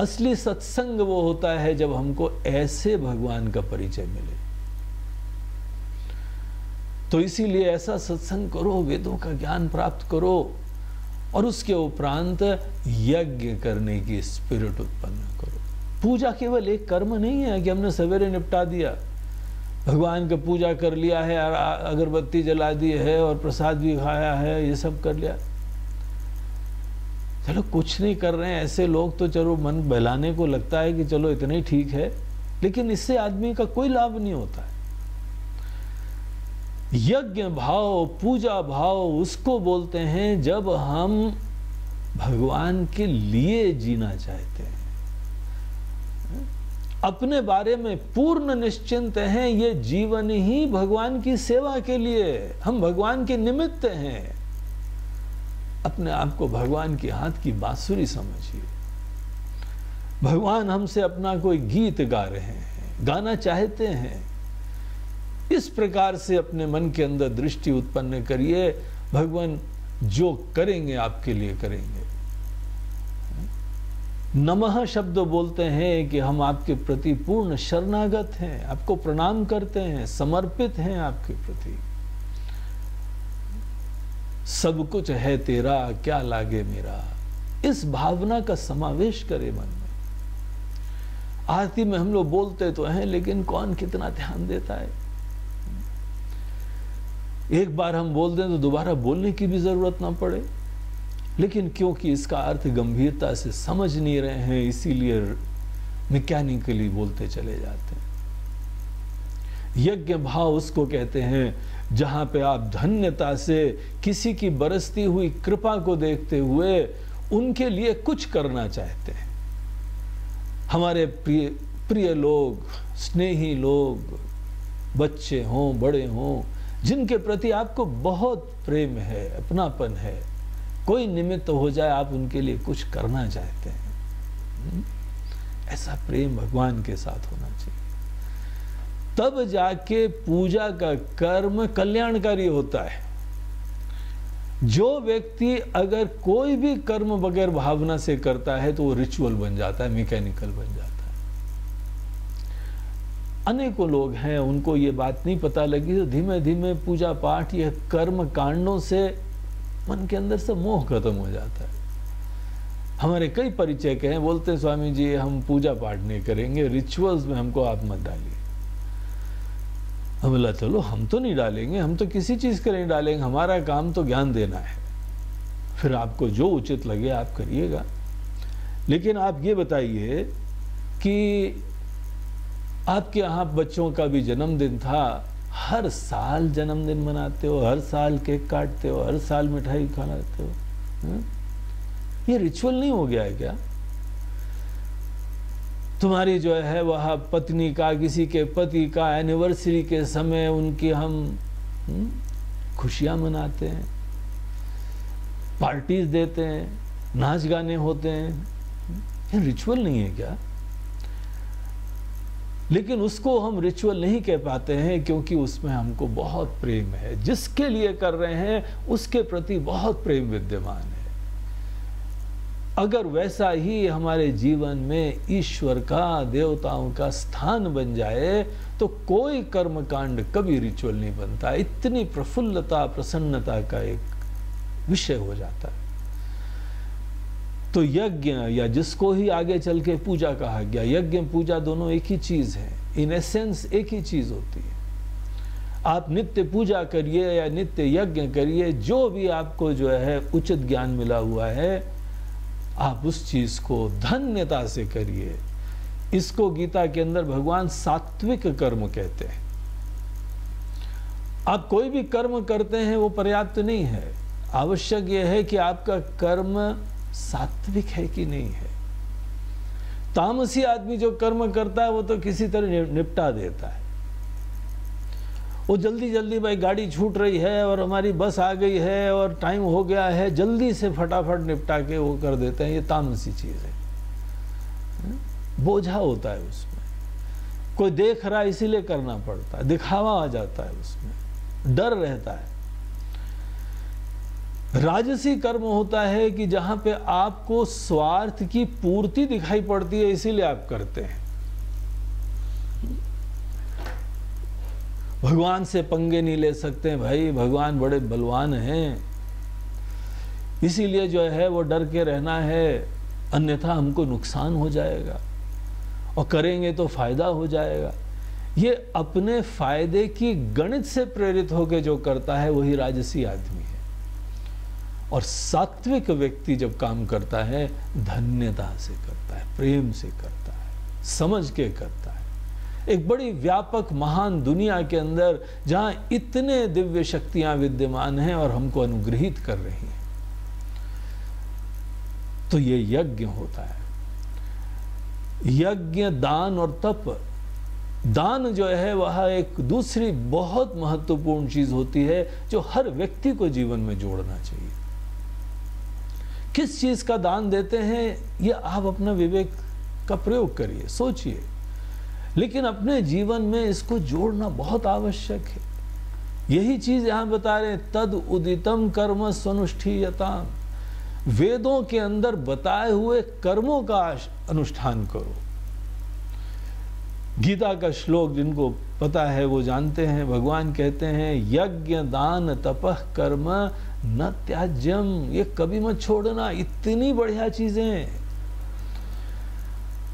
[SPEAKER 2] असली सत्संग वो होता है जब हमको ऐसे भगवान का परिचय मिले। तो इसीलिए ऐसा सत्संग करो, वेदों का ज्ञान प्राप्त करो और उसके उपरांत यज्ञ करने की स्पिरिट उत्पन्न करो। पूजा केवल एक कर्म नहीं है कि हमने सवेरे निपटा दिया। भगवान का पूजा कर लिया है अगरबत्ती जला दी है, और प्रसाद भी खाया है, ये सब कर लिया। चलो, कुछ नहीं कर रहे हैं। ऐसे लोग तो चलो, मन बहलाने को लगता है कि चलो, इतना ही ठीक है। लेकिन इससे आदमी का कोई लाभ नहीं होता है। यज्ञ भाव, पूजा भाव, उसको बोलते हैं, जब हम भगवान के लिए जीना चाहते हैं। अपने बारे में पूर्ण निश्चिंत हैं, ये जीवन ही भगवान की सेवा के लिए। हम भगवान के निमित्त हैं। अपने आप को भगवान के हाथ की बांसुरी समझिए। भगवान हमसे अपना कोई गीत गा रहे हैं, गाना चाहते हैं। इस प्रकार से अपने मन के अंदर दृष्टि उत्पन्न करिए। भगवान जो करेंगे, आपके लिए करेंगे। नमः शब्द बोलते हैं कि हम आपके प्रति पूर्ण शरणागत हैं, आपको प्रणाम करते हैं, समर्पित हैं आपके प्रति। सब कुछ है तेरा, क्या लागे मेरा? इस भावना का समावेश करे मन में। आरती में हम लोग बोलते तो हैं, लेकिन कौन कितना ध्यान देता है? एक बार हम बोल दें तो दोबारा बोलने की भी ज़रूरत ना पड़े। लेकिन क्योंकि इसका अर्थ गंभीरता से समझ नहीं रहे हैं, इसीलिए मैकेनिकली बोलते चले जाते हैं। यज्ञ भाव उसको कहते हैं, जहाँ पे आप धन्यता से किसी की बरसती हुई कृपा को देखते हुए उनके लिए कुछ करना चाहते हैं। हमारे प्रिय प्रिय लोग, स्नेही लोग, बच्चे हों, बड़े हों, जिनके प्रति आपको बहुत प्रेम है, अपनापन है कोई निमित्त हो जाए, आप उनके लिए कुछ करना चाहते हैं। हम्म? ऐसा प्रेम भगवान के साथ होना चाहिए। तब जाके पूजा का कर्म कल्याणकारी होता है। जो व्यक्ति अगर कोई भी कर्म बगैर भावना से करता है तो वो रिचुअल बन जाता है मैकेनिकल बन जाता है। अनेकों लोग हैं, उनको ये बात नहीं पता लगी तो धीमे धीमे पूजा पाठ यह कर्म कांडों से मन के अंदर से मोह खत्म हो जाता है। हमारे कई परिचय के हैं, बोलते स्वामी जी, हम पूजा पाठ नहीं करेंगे रिचुअल्स में हमको आप मत डालिए। हम बोला, चलो, हम तो नहीं डालेंगे, हम तो किसी चीज़ का नहीं डालेंगे, हमारा काम तो ज्ञान देना है। फिर आपको जो उचित लगे, आप करिएगा। लेकिन आप ये बताइए कि आपके यहाँ बच्चों का भी जन्मदिन था हर साल जन्मदिन मनाते हो हर साल केक काटते हो हर साल मिठाई खाते हो हा? ये रिचुअल नहीं हो गया है क्या? तुम्हारी जो है वह पत्नी का किसी के पति का एनिवर्सरी के समय उनकी हम हम्म, खुशियाँ मनाते हैं पार्टीज़ देते हैं नाच गाने होते हैं। ये रिचुअल नहीं है क्या? लेकिन उसको हम रिचुअल नहीं कह पाते हैं क्योंकि उसमें हमको बहुत प्रेम है। जिसके लिए कर रहे हैं, उसके प्रति बहुत प्रेम विद्यमान है। अगर वैसा ही हमारे जीवन में ईश्वर का, देवताओं का स्थान बन जाए तो कोई कर्म कांड कभी रिचुअल नहीं बनता। इतनी प्रफुल्लता, प्रसन्नता का एक विषय हो जाता है। तो यज्ञ या जिसको ही आगे चल के पूजा कहा गया, यज्ञ पूजा दोनों एक ही चीज़ है। इन एसेंस एक ही चीज़ होती है। आप नित्य पूजा करिए या नित्य यज्ञ करिए, जो भी आपको जो है उचित ज्ञान मिला हुआ है, आप उस चीज़ को धन्यता से करिए। इसको गीता के अंदर भगवान सात्विक कर्म कहते हैं। आप कोई भी कर्म करते हैं, वो पर्याप्त नहीं है। आवश्यक यह है कि आपका कर्म सात्विक है कि नहीं है? तामसी आदमी जो कर्म करता है, वो तो किसी तरह निपटा देता है। वो जल्दी जल्दी भाई गाड़ी छूट रही है और हमारी बस आ गई है और टाइम हो गया है, जल्दी से फटाफट निपटा के वो कर देते हैं। ये तामसी चीज़ है। बोझा होता है उसमें। कोई देख रहा है, इसीलिए करना पड़ता है। दिखावा आ जाता है उसमें। डर रहता है। राजसी कर्म होता है कि जहाँ पे आपको स्वार्थ की पूर्ति दिखाई पड़ती है, इसीलिए आप करते हैं। भगवान से पंगे नहीं ले सकते, भाई, भगवान बड़े बलवान हैं। इसीलिए जो है, वो डर के रहना है, अन्यथा हमको नुकसान हो जाएगा, और करेंगे तो फ़ायदा हो जाएगा। ये अपने फ़ायदे की गणित से प्रेरित होकर जो करता है, वही राजसी आदमी है। और सात्विक व्यक्ति जब काम करता है, धन्यता से करता है, प्रेम से करता है, समझ के करता है। एक बड़ी व्यापक, महान दुनिया के अंदर जहाँ इतने दिव्य शक्तियाँ विद्यमान हैं और हमको अनुग्रहित कर रही हैं तो ये यज्ञ होता है। यज्ञ, दान और तप। दान जो है, वह एक दूसरी बहुत महत्वपूर्ण चीज़ होती है जो हर व्यक्ति को जीवन में जोड़ना चाहिए। किस चीज़ का दान देते हैं, ये आप अपना विवेक का प्रयोग करिए, सोचिए। लेकिन अपने जीवन में इसको जोड़ना बहुत आवश्यक है। यही चीज़ यहाँ बता रहे तद उदितम कर्म स्वनुष्ठीयताम वेदों के अंदर बताए हुए कर्मों का अनुष्ठान करो। गीता का श्लोक जिनको पता है वो जानते हैं, भगवान कहते हैं, यज्ञ दान तपह कर्म न त्याज्यम, ये कभी मत छोड़ना, इतनी बढ़िया चीज़ें।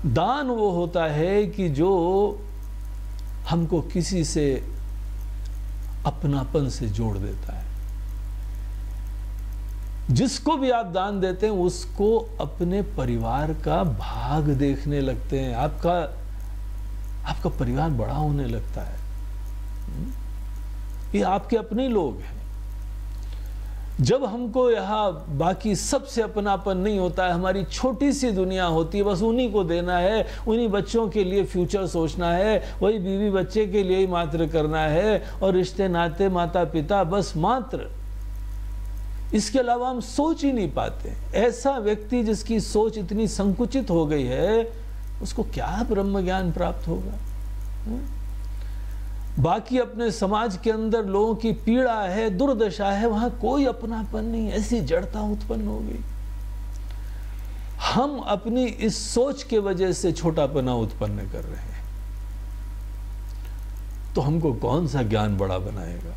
[SPEAKER 2] दान वो होता है कि जो हमको किसी से अपनापन से जोड़ देता है। जिसको भी आप दान देते हैं, उसको अपने परिवार का भाग देखने लगते हैं। आपका आपका परिवार बड़ा होने लगता है। ये आपके अपने लोग हैं। जब हमको यहाँ बाकी सबसे अपनापन नहीं होता है, हमारी छोटी सी दुनिया होती है, बस उन्हीं को देना है, उन्हीं बच्चों के लिए फ्यूचर सोचना है, वही बीवी बच्चे के लिए ही मात्र करना है, और रिश्ते, नाते माता पिता बस मात्र। इसके अलावा हम सोच ही नहीं पाते। ऐसा व्यक्ति जिसकी सोच इतनी संकुचित हो गई है, उसको क्या ब्रह्म ज्ञान प्राप्त होगा? हुँ? बाकी अपने समाज के अंदर लोगों की पीड़ा है, दुर्दशा है, वहाँ कोई अपनापन नहीं, ऐसी जड़ता उत्पन्न हो गई। हम अपनी इस सोच के वजह से छोटापना उत्पन्न कर रहे हैं। तो हमको कौन सा ज्ञान बड़ा बनाएगा?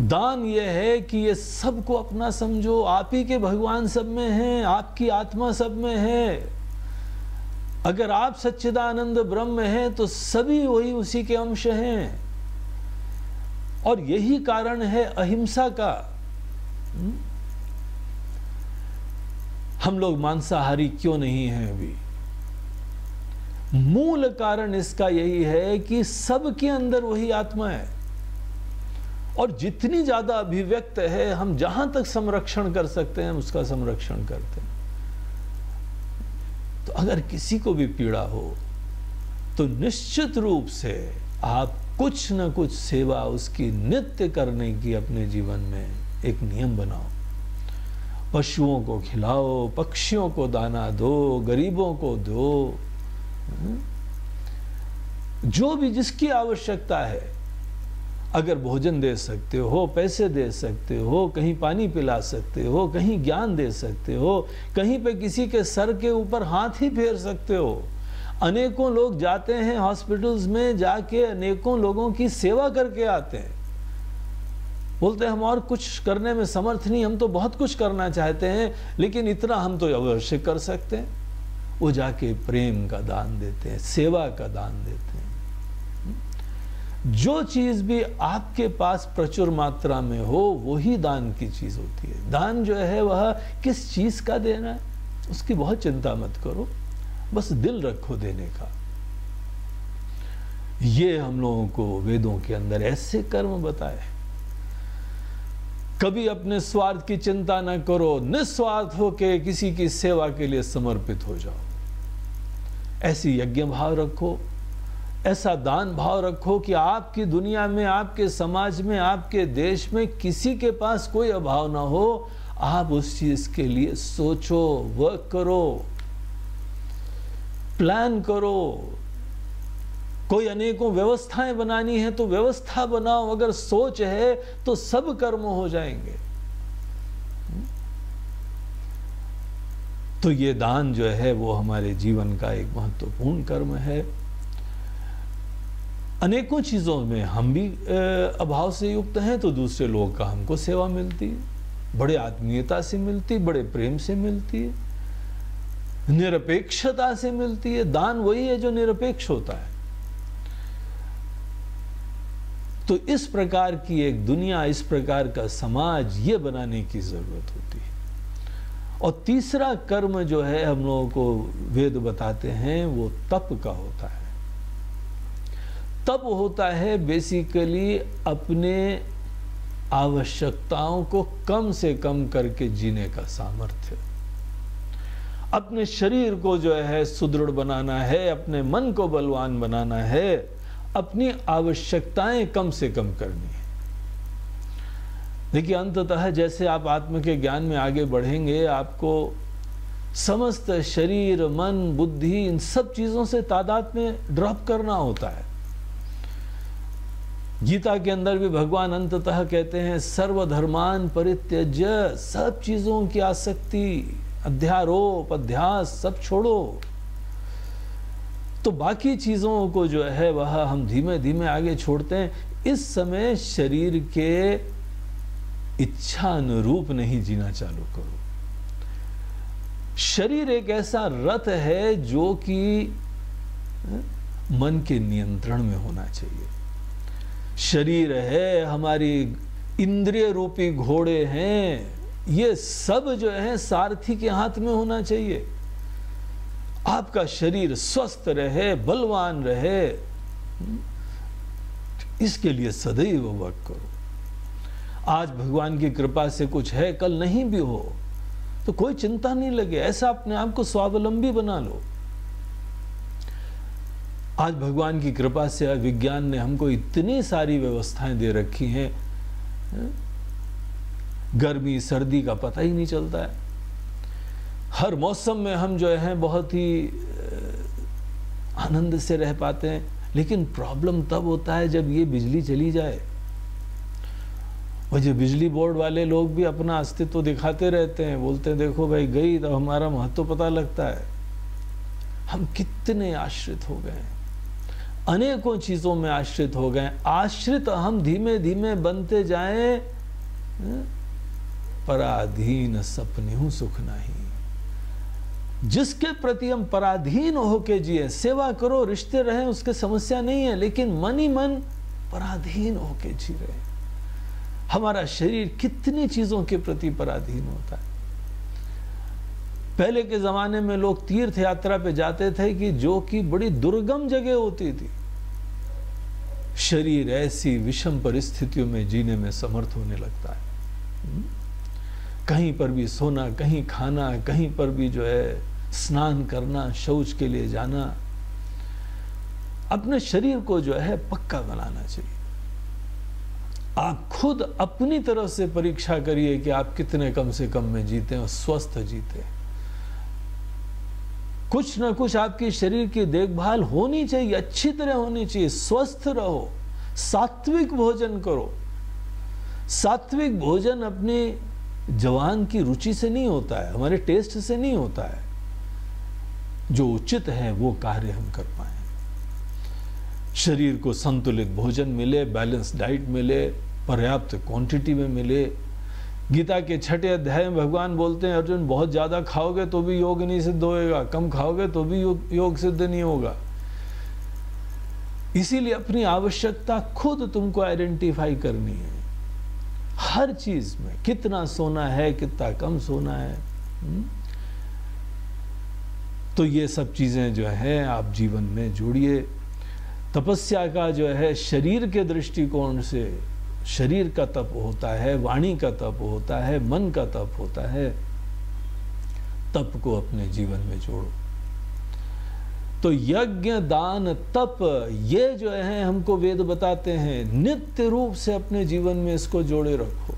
[SPEAKER 2] दान यह है कि ये सबको अपना समझो, आप ही के भगवान सब में हैं, आपकी आत्मा सब में है। अगर आप सच्चिदानंद ब्रह्म हैं तो सभी वही उसी के अंश हैं। और यही कारण है अहिंसा का। हम्म? हम लोग मांसाहारी क्यों नहीं हैं अभी? मूल कारण इसका यही है कि सबके अंदर वही आत्मा है। और जितनी ज़्यादा अभिव्यक्त है, हम जहाँ तक संरक्षण कर सकते हैं उसका संरक्षण करते हैं। तो अगर किसी को भी पीड़ा हो तो निश्चित रूप से आप कुछ न कुछ सेवा उसकी नित्य करने की अपने जीवन में एक नियम बनाओ पशुओं को खिलाओ, पक्षियों को दाना दो, गरीबों को दो हम्म? जो भी जिसकी आवश्यकता है अगर भोजन दे सकते हो, पैसे दे सकते हो, कहीं पानी पिला सकते हो, कहीं ज्ञान दे सकते हो, कहीं पे किसी के सर के ऊपर हाथ ही फेर सकते हो। अनेकों लोग जाते हैं हॉस्पिटल्स में, जाके अनेकों लोगों की सेवा करके आते हैं। बोलते हैं, हम और कुछ करने में समर्थ नहीं, हम तो बहुत कुछ करना चाहते हैं, लेकिन इतना हम तो अवश्य कर सकते हैं। वो जाके प्रेम का दान देते हैं, सेवा का दान देते हैं। जो चीज़ भी आपके पास प्रचुर मात्रा में हो, वही दान की चीज़ होती है। दान जो है, वह किस चीज़ का देना है? उसकी बहुत चिंता मत करो। बस दिल रखो देने का। ये हम लोगों को वेदों के अंदर ऐसे कर्म बताए कभी अपने स्वार्थ की चिंता न करो, निस्वार्थ होके किसी की सेवा के लिए समर्पित हो जाओ। ऐसी यज्ञ भाव रखो। ऐसा दान भाव रखो कि आपकी दुनिया में, आपके समाज में, आपके देश में किसी के पास कोई अभाव ना हो। आप उस चीज़ के लिए सोचो वर्क करो प्लान करो। कोई अनेकों व्यवस्थाएँ बनानी है तो व्यवस्था बनाओ। अगर सोच है तो सब कर्म हो जाएँगे। तो ये दान जो है वो हमारे जीवन का एक महत्वपूर्ण कर्म है। अनेकों चीज़ों में हम भी अभाव से युक्त हैं तो दूसरे लोग का हमको सेवा मिलती है। बड़े आत्मीयता से मिलती है, बड़े प्रेम से मिलती है, निरपेक्षता से मिलती है। दान वही है जो निरपेक्ष होता है। तो इस प्रकार की एक दुनिया, इस प्रकार का समाज ये बनाने की ज़रूरत होती है। और तीसरा कर्म जो है, हम लोगों को वेद बताते हैं, वो तप का होता है। तब होता है बेसिकली अपने आवश्यकताओं को कम से कम करके जीने का सामर्थ्य। अपने शरीर को जो है सुदृढ़ बनाना है, अपने मन को बलवान बनाना है, अपनी आवश्यकताएँ कम से कम करनी है। देखिए, अंततः जैसे आप आत्म के ज्ञान में आगे बढ़ेंगे, आपको समस्त शरीर, मन, बुद्धि इन सब चीज़ों से तादाद में ड्रॉप करना होता है। गीता के अंदर भी भगवान अंततः कहते हैं, सर्वधर्मान परित्यज्य, सब चीज़ों की आसक्ति अध्यारोप अध्यास सब छोड़ो। तो बाकी चीज़ों को जो है, वह हम धीमे धीमे आगे छोड़ते हैं। इस समय शरीर के इच्छा अनुरूप नहीं जीना चालू करो। शरीर एक ऐसा रथ है जो कि मन के नियंत्रण में होना चाहिए। शरीर है, हमारी इंद्रिय रूपी घोड़े हैं, ये सब जो है सारथी के हाथ में होना चाहिए। आपका शरीर स्वस्थ रहे, बलवान रहे, इसके लिए सदैव वर्क करो। आज भगवान की कृपा से कुछ है, कल नहीं भी हो तो कोई चिंता नहीं लगे, ऐसा अपने आप को स्वावलंबी बना लो। आज भगवान की कृपा से विज्ञान ने हमको इतनी सारी व्यवस्थाएँ दे रखी हैं। गर्मी, सर्दी का पता ही नहीं चलता है। हर मौसम में हम जो है, बहुत ही आनंद से रह पाते हैं। लेकिन प्रॉब्लम तब होता है जब ये बिजली चली जाए। और जो बिजली बोर्ड वाले लोग भी अपना अस्तित्व दिखाते रहते हैं, बोलते हैं, देखो भाई, गई तो हमारा महत्व पता लगता है। हम कितने आश्रित हो गए अनेकों चीज़ों में आश्रित हो गए। आश्रित हम धीमे धीमे बनते जाएँ पराधीन सपने हूँ, सुख नहीं। जिसके प्रति हम पराधीन होके जिए, सेवा करो, रिश्ते रहे, उसके समस्या नहीं है, लेकिन मन ही मन पराधीन होके जी रहे हमारा शरीर कितनी चीज़ों के प्रति पराधीन होता है। पहले के जमाने में लोग तीर्थ यात्रा पे जाते थे कि जो कि बड़ी दुर्गम जगह होती थी। शरीर ऐसी विषम परिस्थितियों में जीने में समर्थ होने लगता है। हम्म? कहीं पर भी सोना, कहीं खाना, कहीं पर भी जो है स्नान करना, शौच के लिए जाना, अपने शरीर को जो है पक्का बनाना चाहिए। आप खुद अपनी तरफ़ से परीक्षा करिए कि आप कितने कम से कम में जीते हैं और स्वस्थ जीते कुछ ना कुछ आपके शरीर की देखभाल होनी चाहिए, अच्छी तरह होनी चाहिए। स्वस्थ रहो, सात्विक भोजन करो। सात्विक भोजन अपने जवान की रुचि से नहीं होता है, हमारे टेस्ट से नहीं होता है। जो उचित है, वो कार्य हम कर पाए। शरीर को संतुलित भोजन मिले बैलेंस डाइट मिले, पर्याप्त क्वांटिटी में मिले गीता के छठे अध्याय में भगवान बोलते हैं अर्जुन बहुत ज़्यादा खाओगे तो भी योग नहीं सिद्ध होएगा कम खाओगे तो भी योग, योग सिद्ध नहीं होगा। इसीलिए अपनी आवश्यकता खुद तुमको आइडेंटिफाई करनी है। हर चीज़ में कितना सोना है कितना कम सोना है हुँ? तो ये सब चीज़ें जो है आप जीवन में जोड़िए। तपस्या का जो है शरीर के दृष्टिकोण से शरीर का तप होता है, वाणी का तप होता है, मन का तप होता है, तप को अपने जीवन में जोड़ो। तो यज्ञ, दान, तप, ये जो है, हमको वेद बताते हैं, नित्य रूप से अपने जीवन में इसको जोड़े रखो।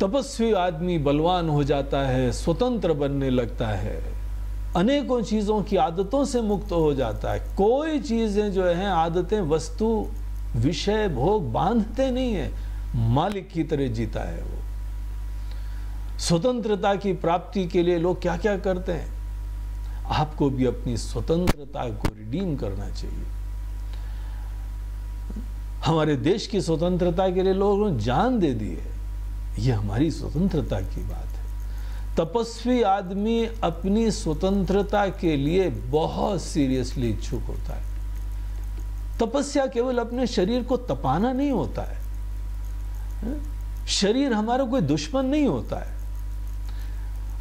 [SPEAKER 2] तपस्वी आदमी बलवान हो जाता है, स्वतंत्र बनने लगता है, अनेकों चीज़ों की आदतों से मुक्त हो जाता है। कोई चीज़ें जो है, आदतें, वस्तु विषय भोग बांधते नहीं है, मालिक की तरह जीता है वो। स्वतंत्रता की प्राप्ति के लिए लोग क्या क्या करते हैं? आपको भी अपनी स्वतंत्रता को रिडीम करना चाहिए। हमारे देश की स्वतंत्रता के लिए लोगों ने जान दे दी है। यह हमारी स्वतंत्रता की बात है। तपस्वी आदमी अपनी स्वतंत्रता के लिए बहुत सीरियसली इच्छुक होता है। तपस्या केवल अपने शरीर को तपाना नहीं होता है। शरीर हमारा कोई दुश्मन नहीं होता है।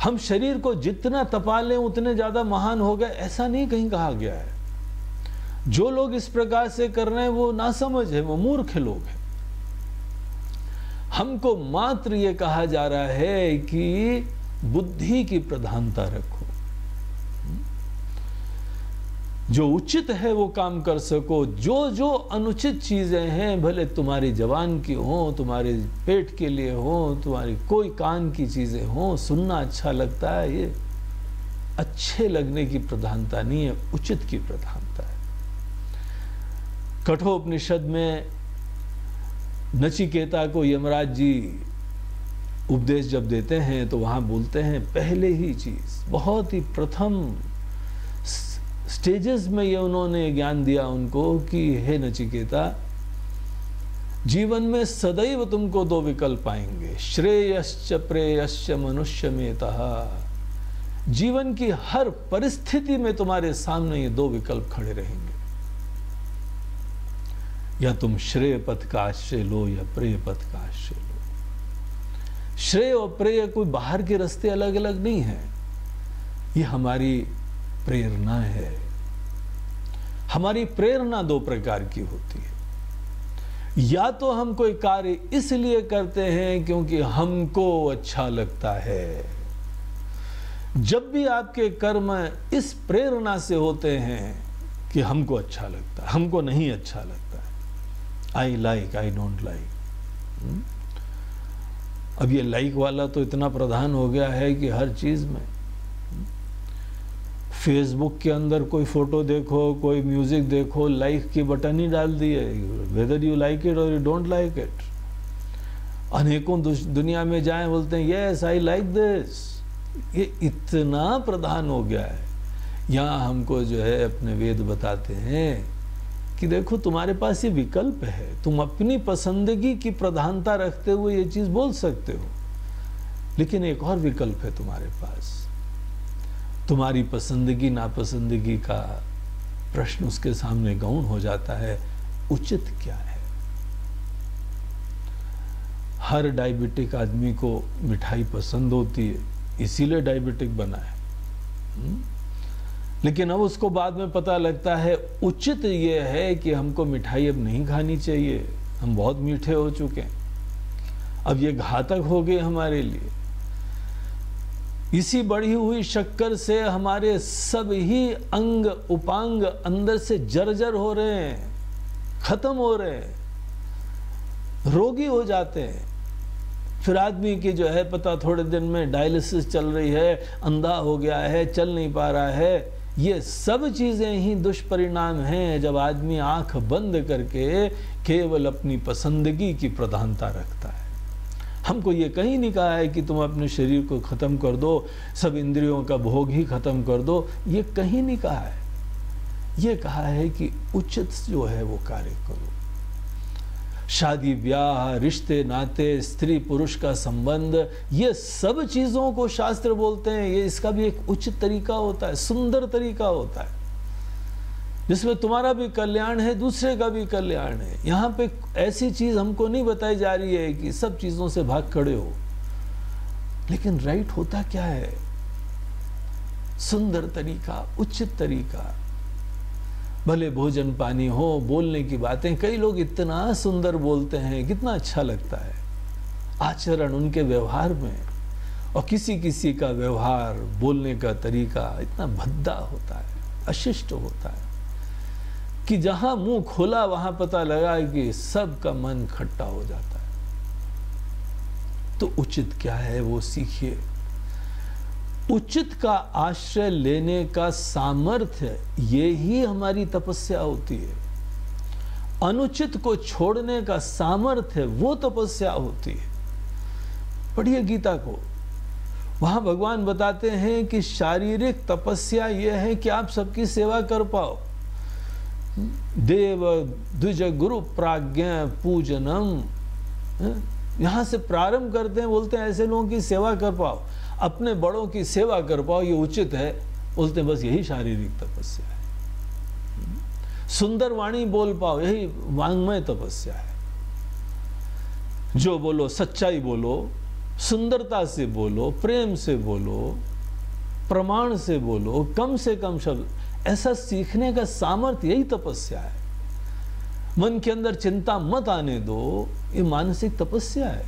[SPEAKER 2] हम शरीर को जितना तपा लें, उतने ज़्यादा महान हो गए, ऐसा नहीं कहीं कहा गया है। जो लोग इस प्रकार से कर रहे हैं, वो नासमझ है, वो मूर्ख लोग हैं। हमको मात्र ये कहा जा रहा है कि बुद्धि की प्रधानता रखो। जो उचित है वो काम कर सको, जो जो अनुचित चीज़ें हैं, भले तुम्हारी जवान की हो, तुम्हारे पेट के लिए हो, तुम्हारी कोई कान की चीज़ें हो, सुनना अच्छा लगता है, ये अच्छे लगने की प्रधानता नहीं है, उचित की प्रधानता है। कठोपनिषद में नचिकेता को यमराज जी उपदेश जब देते हैं तो वहाँ बोलते हैं, पहले ही चीज़, बहुत ही प्रथम स्टेजेस में ये उन्होंने ज्ञान दिया उनको कि, हे नचिकेता, जीवन में सदैव तुमको दो विकल्प आएँगे। श्रेयश्च प्रेयश्च मनुष्य में जीवन की हर परिस्थिति में तुम्हारे सामने ये दो विकल्प खड़े रहेंगे। या तुम श्रेय पथ का आश्रय लो या प्रेय पथ का आश्रय लो। श्रेय और प्रेय कोई बाहर के रास्ते अलग अलग नहीं है। ये हमारी प्रेरणा है। हमारी प्रेरणा दो प्रकार की होती है। या तो हम कोई कार्य इसलिए करते हैं क्योंकि हमको अच्छा लगता है। जब भी आपके कर्म इस प्रेरणा से होते हैं कि हमको अच्छा लगता है, हमको नहीं अच्छा लगता है। I like I don't like अब ये लाइक वाला तो इतना प्रधान हो गया है कि हर चीज़ में। फेसबुक के अंदर कोई फ़ोटो देखो, कोई म्यूज़िक देखो, लाइक की बटन ही डाल दिए वेदर यू लाइक इट और यू डोंट लाइक इट अनेकों दुनिया में जाए, बोलते हैं यस आई लाइक दिस ये इतना प्रधान हो गया है। यहाँ हमको जो है अपने वेद बताते हैं कि देखो, तुम्हारे पास ये विकल्प है। तुम अपनी पसंदगी की प्रधानता रखते हुए ये चीज़ बोल सकते हो। लेकिन एक और विकल्प है तुम्हारे पास। तुम्हारी पसंदगी, नापसंदगी का प्रश्न उसके सामने गौण हो जाता है, उचित क्या है? हर डायबिटिक आदमी को मिठाई पसंद होती है, इसीलिए डायबिटिक बना है। हम्म? लेकिन अब उसको बाद में पता लगता है, उचित यह है कि हमको मिठाई अब नहीं खानी चाहिए, हम बहुत मीठे हो चुके हैं। अब ये घातक हो गए हमारे लिए। इसी बढ़ी हुई शक्कर से हमारे सब ही अंग उपांग अंदर से जर्जर हो रहे हैं, खत्म हो रहे हैं, रोगी हो जाते हैं। फिर आदमी की जो है पता थोड़े दिन में डायलिसिस चल रही है, अंधा हो गया है, चल नहीं पा रहा है। ये सब चीज़ें ही दुष्परिणाम हैं जब आदमी आँख बंद करके केवल अपनी पसंदगी की प्रधानता रखता है। हमको ये कहीं नहीं कहा है कि तुम अपने शरीर को ख़त्म कर दो, सब इंद्रियों का भोग ही ख़त्म कर दो। ये कहीं नहीं कहा है। ये कहा है कि उचित जो है वो कार्य करो। शादी, ब्याह, रिश्ते, नाते, स्त्री, पुरुष का संबंध, ये सब चीज़ों को शास्त्र बोलते हैं। ये इसका भी एक उचित तरीका होता है, सुंदर तरीका होता है। जिसमें तुम्हारा भी कल्याण है, दूसरे का भी कल्याण है। यहाँ पे ऐसी चीज़ हमको नहीं बताई जा रही है कि सब चीज़ों से भाग खड़े हो। लेकिन राइट होता क्या है? सुंदर तरीका, उचित तरीका। भले भोजन पानी हो, बोलने की बातें, कई लोग इतना सुंदर बोलते हैं, कितना अच्छा लगता है। आचरण उनके व्यवहार में और किसी किसी का व्यवहार, बोलने का तरीका इतना भद्दा होता है, अशिष्ट होता है। कि जहाँ मुँह खोला, वहाँ पता लगा कि सबका मन खट्टा हो जाता है। तो उचित क्या है वो सीखिए। उचित का आश्रय लेने का सामर्थ्य, ये ही हमारी तपस्या होती है। अनुचित को छोड़ने का सामर्थ्य, वो तपस्या होती है। पढ़िए गीता को। वहाँ भगवान बताते हैं कि शारीरिक तपस्या यह है कि आप सबकी सेवा कर पाओ। देव द्विज गुरु प्राज्ञ पूजनम। यहाँ से प्रारंभ करते हैं, बोलते हैं, ऐसे लोगों की सेवा कर पाओ, अपने बड़ों की सेवा कर पाओ, ये उचित है। बोलते हैं, बस यही शारीरिक तपस्या है। सुंदर वाणी बोल पाओ, यही वांग्मय तपस्या है। जो बोलो, सच्चाई बोलो, सुंदरता से बोलो, प्रेम से बोलो, प्रमाण से बोलो, कम से कम शब्द ऐसा सीखने का सामर्थ्य यही तपस्या है। मन के अंदर चिंता मत आने दो, ये मानसिक तपस्या है।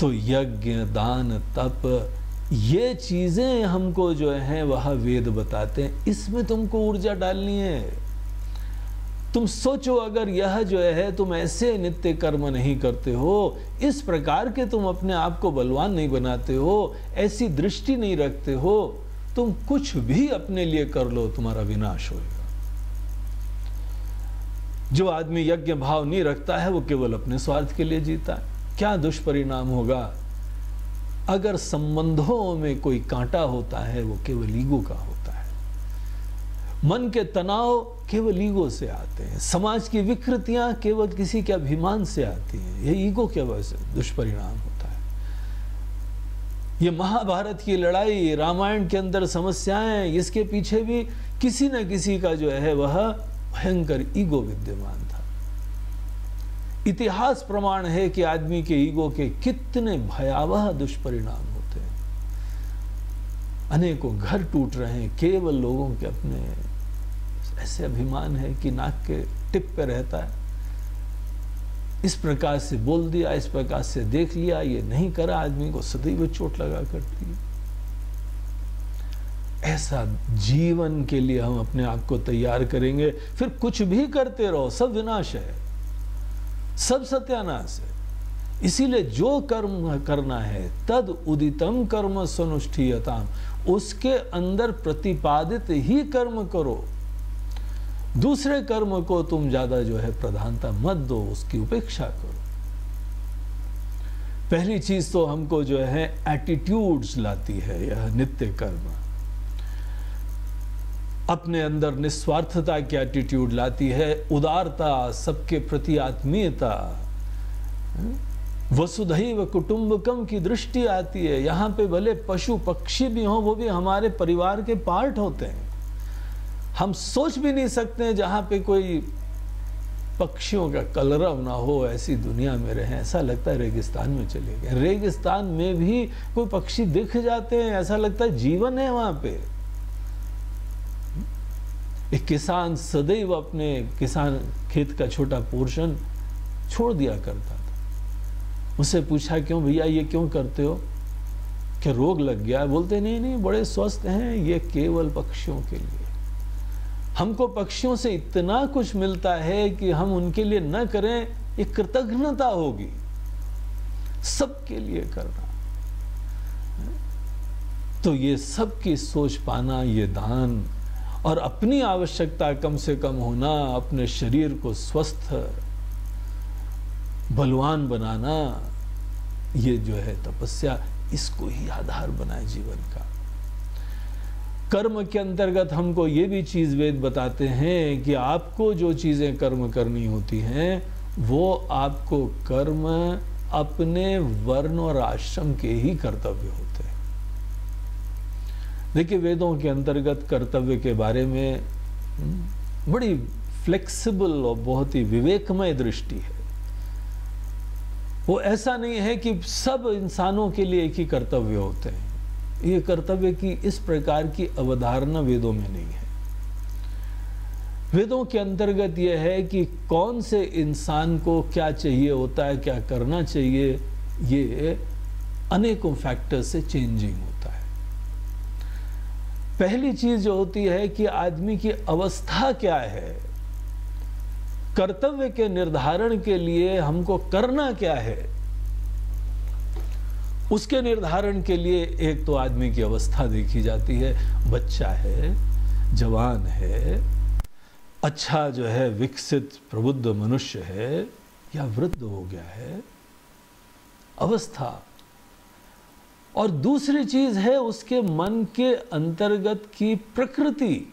[SPEAKER 2] तो यज्ञ, दान, तप, ये चीज़ें हमको जो है, वह वेद बताते हैं। इसमें तुमको ऊर्जा डालनी है। तुम सोचो, अगर यह जो है, तुम ऐसे नित्य कर्म नहीं करते हो, इस प्रकार के तुम अपने आप को बलवान नहीं बनाते हो, ऐसी दृष्टि नहीं रखते हो तुम कुछ भी अपने लिए कर लो, तुम्हारा विनाश होगा जो आदमी यज्ञ भाव नहीं रखता है, वो केवल अपने स्वार्थ के लिए जीता है। क्या दुष्परिणाम होगा? अगर संबंधों में कोई कांटा होता है, वो केवल ईगो का होता है। मन के तनाव केवल ईगो से आते हैं। समाज की विकृतियाँ केवल किसी के अभिमान से आती हैं। ये ईगो के वजह से दुष्परिणाम है। ये महाभारत की लड़ाई, रामायण के अंदर समस्याएँ, इसके पीछे भी किसी न किसी का जो है वह भयंकर ईगो विद्यमान था। इतिहास प्रमाण है कि आदमी के ईगो के कितने भयावह दुष्परिणाम होते हैं। अनेकों घर टूट रहे हैं, केवल लोगों के अपने ऐसे अभिमान है कि नाक के टिप पे रहता है। इस प्रकार से बोल दिया, इस प्रकार से देख लिया, ये नहीं करा, आदमी को सदैव चोट लगा करती है। ऐसा जीवन के लिए हम अपने आप को तैयार करेंगे, फिर कुछ भी करते रहो, सब विनाश है, सब सत्यानाश है। इसीलिए जो कर्म करना है, तद उदितम कर्म सनुष्ठीयताम, उसके अंदर प्रतिपादित ही कर्म करो। दूसरे कर्म को तुम ज़्यादा जो है प्रधानता मत दो, उसकी उपेक्षा करो। पहली चीज़ तो हमको जो है एटीट्यूड्स लाती है यह नित्य कर्म। अपने अंदर निस्वार्थता की एटीट्यूड लाती है, उदारता, सबके प्रति आत्मीयता। वसुधैव कुटुंबकम की दृष्टि आती है, यहाँ पे भले पशु पक्षी भी हों, वो भी हमारे परिवार के पार्ट होते हैं। हम सोच भी नहीं सकते जहाँ पे कोई पक्षियों का कलरव ना हो, ऐसी दुनिया में रहें। ऐसा लगता है रेगिस्तान में चले गए। रेगिस्तान में भी कोई पक्षी दिख जाते हैं, ऐसा लगता है जीवन है वहाँ पे। एक किसान सदैव अपने किसान खेत का छोटा पोर्शन छोड़ दिया करता था। उससे पूछा, क्यों भैया, ये क्यों करते हो? क्या रोग लग गया? बोलते, नहीं नहीं, बड़े स्वस्थ हैं, ये केवल पक्षियों के लिए। हमको पक्षियों से इतना कुछ मिलता है कि हम उनके लिए न करें, ये कृतज्ञता होगी। सबके लिए करना। तो ये सबकी सोच पाना, ये दान और अपनी आवश्यकता कम से कम होना, अपने शरीर को स्वस्थ, बलवान बनाना, ये जो है तपस्या, इसको ही आधार बनाए जीवन का। कर्म के अंतर्गत हमको ये भी चीज़ वेद बताते हैं कि आपको जो चीज़ें कर्म करनी होती हैं वो आपको कर्म अपने वर्ण और आश्रम के ही कर्तव्य होते हैं। देखिए वेदों के अंतर्गत कर्तव्य के बारे में हम्म, बड़ी फ्लेक्सिबल और बहुत ही विवेकमय दृष्टि है। वो ऐसा नहीं है कि सब इंसानों के लिए एक ही कर्तव्य होते हैं। ये कर्तव्य की इस प्रकार की अवधारणा वेदों में नहीं है। वेदों के अंतर्गत यह है कि कौन से इंसान को क्या चाहिए होता है, क्या करना चाहिए, ये अनेकों फैक्टर से चेंजिंग होता है। पहली चीज़ जो होती है कि आदमी की अवस्था क्या है, कर्तव्य के निर्धारण के लिए हमको करना क्या है उसके निर्धारण के लिए एक तो आदमी की अवस्था देखी जाती है, बच्चा है, जवान है अच्छा जो है, विकसित, प्रबुद्ध मनुष्य है, या वृद्ध हो गया है, अवस्था। और दूसरी चीज़ है उसके मन के अंतर्गत की प्रकृति।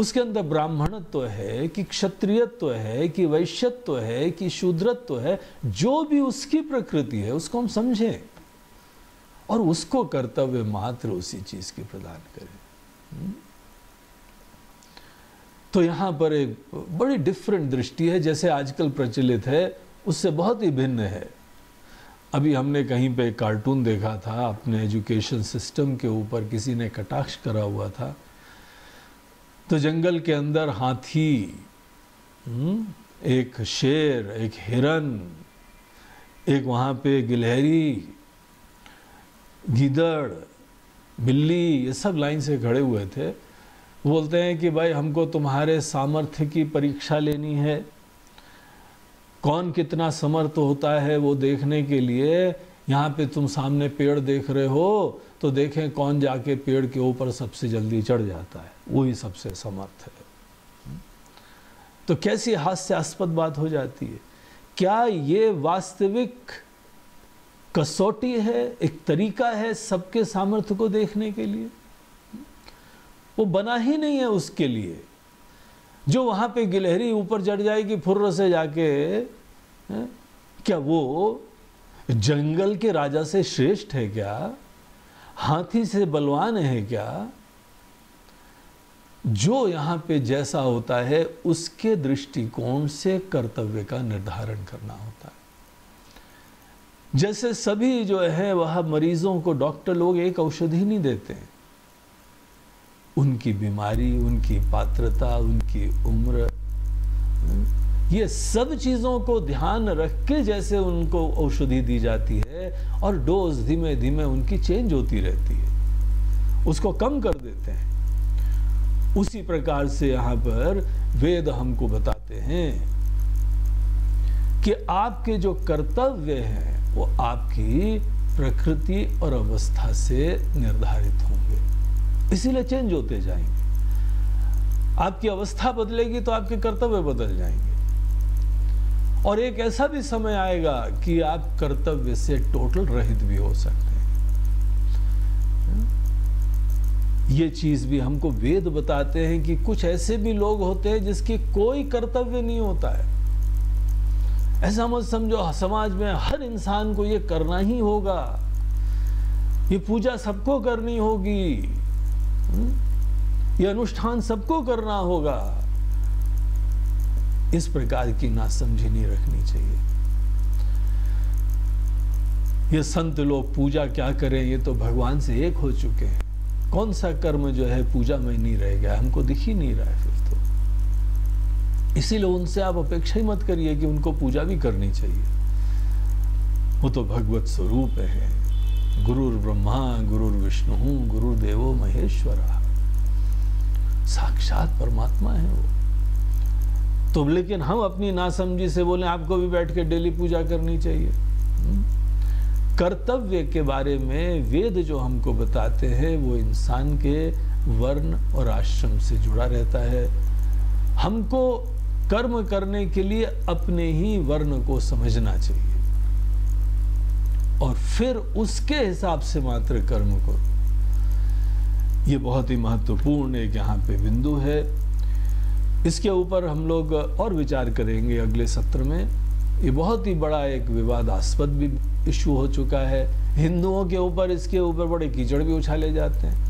[SPEAKER 2] उसके अंदर ब्राह्मणत्व तो है, कि क्षत्रियत्व तो है, कि वैश्यत्व तो है, कि शूद्रत्व तो है, जो भी उसकी प्रकृति है, उसको हम समझें। और उसको कर्तव्य मात्र उसी चीज़ की प्रदान करें। तो यहाँ पर एक बड़ी डिफरेंट दृष्टि है, जैसे आजकल प्रचलित है, उससे बहुत ही भिन्न है। अभी हमने कहीं पे कार्टून देखा था, अपने एजुकेशन सिस्टम के ऊपर किसी ने कटाक्ष करा हुआ था। तो जंगल के अंदर हाथी हम्म, एक शेर एक हिरन एक वहाँ पे गिलहरी गीदड़ बिल्ली ये सब लाइन से खड़े हुए थे। बोलते हैं कि भाई हमको तुम्हारे सामर्थ्य की परीक्षा लेनी है। कौन कितना समर्थ होता है वो देखने के लिए यहाँ पे तुम सामने पेड़ देख रहे हो तो देखें कौन जाके पेड़ के ऊपर सबसे जल्दी चढ़ जाता है। वही सबसे समर्थ है। तो कैसी हास्यास्पद बात हो जाती है। क्या ये वास्तविक कसौटी है, एक तरीका है सबके सामर्थ्य को देखने के लिए? वो बना ही नहीं है उसके लिए। जो वहाँ पे गिलहरी ऊपर चढ़ जाएगी, फुर्र से जाके, है? क्या वो जंगल के राजा से श्रेष्ठ है क्या? हाथी से बलवान है क्या? जो यहाँ पे जैसा होता है, उसके दृष्टिकोण से कर्तव्य का निर्धारण करना होता है। जैसे सभी जो है, वह मरीजों को डॉक्टर लोग एक औषधि नहीं देते। उनकी बीमारी, उनकी पात्रता, उनकी उम्र ये सब चीज़ों को ध्यान रख के जैसे उनको औषधि दी जाती है और डोज धीमे धीमे उनकी चेंज होती रहती है। उसको कम कर देते हैं। उसी प्रकार से यहाँ पर वेद हमको बताते हैं कि आपके जो कर्तव्य हैं, वो आपकी प्रकृति और अवस्था से निर्धारित होंगे। इसीलिए चेंज होते जाएँगे। आपकी अवस्था बदलेगी तो आपके कर्तव्य बदल जाएँगे। और एक ऐसा भी समय आएगा कि आप कर्तव्य से टोटल रहित भी हो सकते हैं। ये चीज़ भी हमको वेद बताते हैं कि कुछ ऐसे भी लोग होते हैं जिसकी कोई कर्तव्य नहीं होता है। ऐसा मत समझो, समाज में हर इंसान को ये करना ही होगा। ये पूजा सबको करनी होगी। ये अनुष्ठान सबको करना होगा। इस प्रकार की नासमझी नहीं रखनी चाहिए। ये संत लोग पूजा क्या करें, ये तो भगवान से एक हो चुके हैं। कौन सा कर्म जो है पूजा में नहीं रह गया? हमको दिख ही नहीं रहा है फिर तो। इसीलिए उनसे आप अपेक्षा ही मत करिए कि उनको पूजा भी करनी चाहिए। वो तो भगवत स्वरूप है। गुरुर ब्रह्मा, गुरुर विष्णु गुरुदेवो महेश्वर। साक्षात परमात्मा है वो। तो लेकिन हम अपनी नासमझी से बोले, आपको भी बैठ के डेली पूजा करनी चाहिए। कर्तव्य के बारे में वेद जो हमको बताते हैं, वो इंसान के वर्ण और आश्रम से जुड़ा रहता है। हमको कर्म करने के लिए अपने ही वर्ण को समझना चाहिए। और फिर उसके हिसाब से मात्र कर्म करो। ये बहुत ही महत्वपूर्ण एक यहाँ पे बिंदु है। इसके ऊपर हम लोग और विचार करेंगे अगले सत्र में। ये बहुत ही बड़ा एक विवादास्पद भी इशू हो चुका है। हिंदुओं के ऊपर, इसके ऊपर बड़े कीचड़ भी उछाले जाते हैं।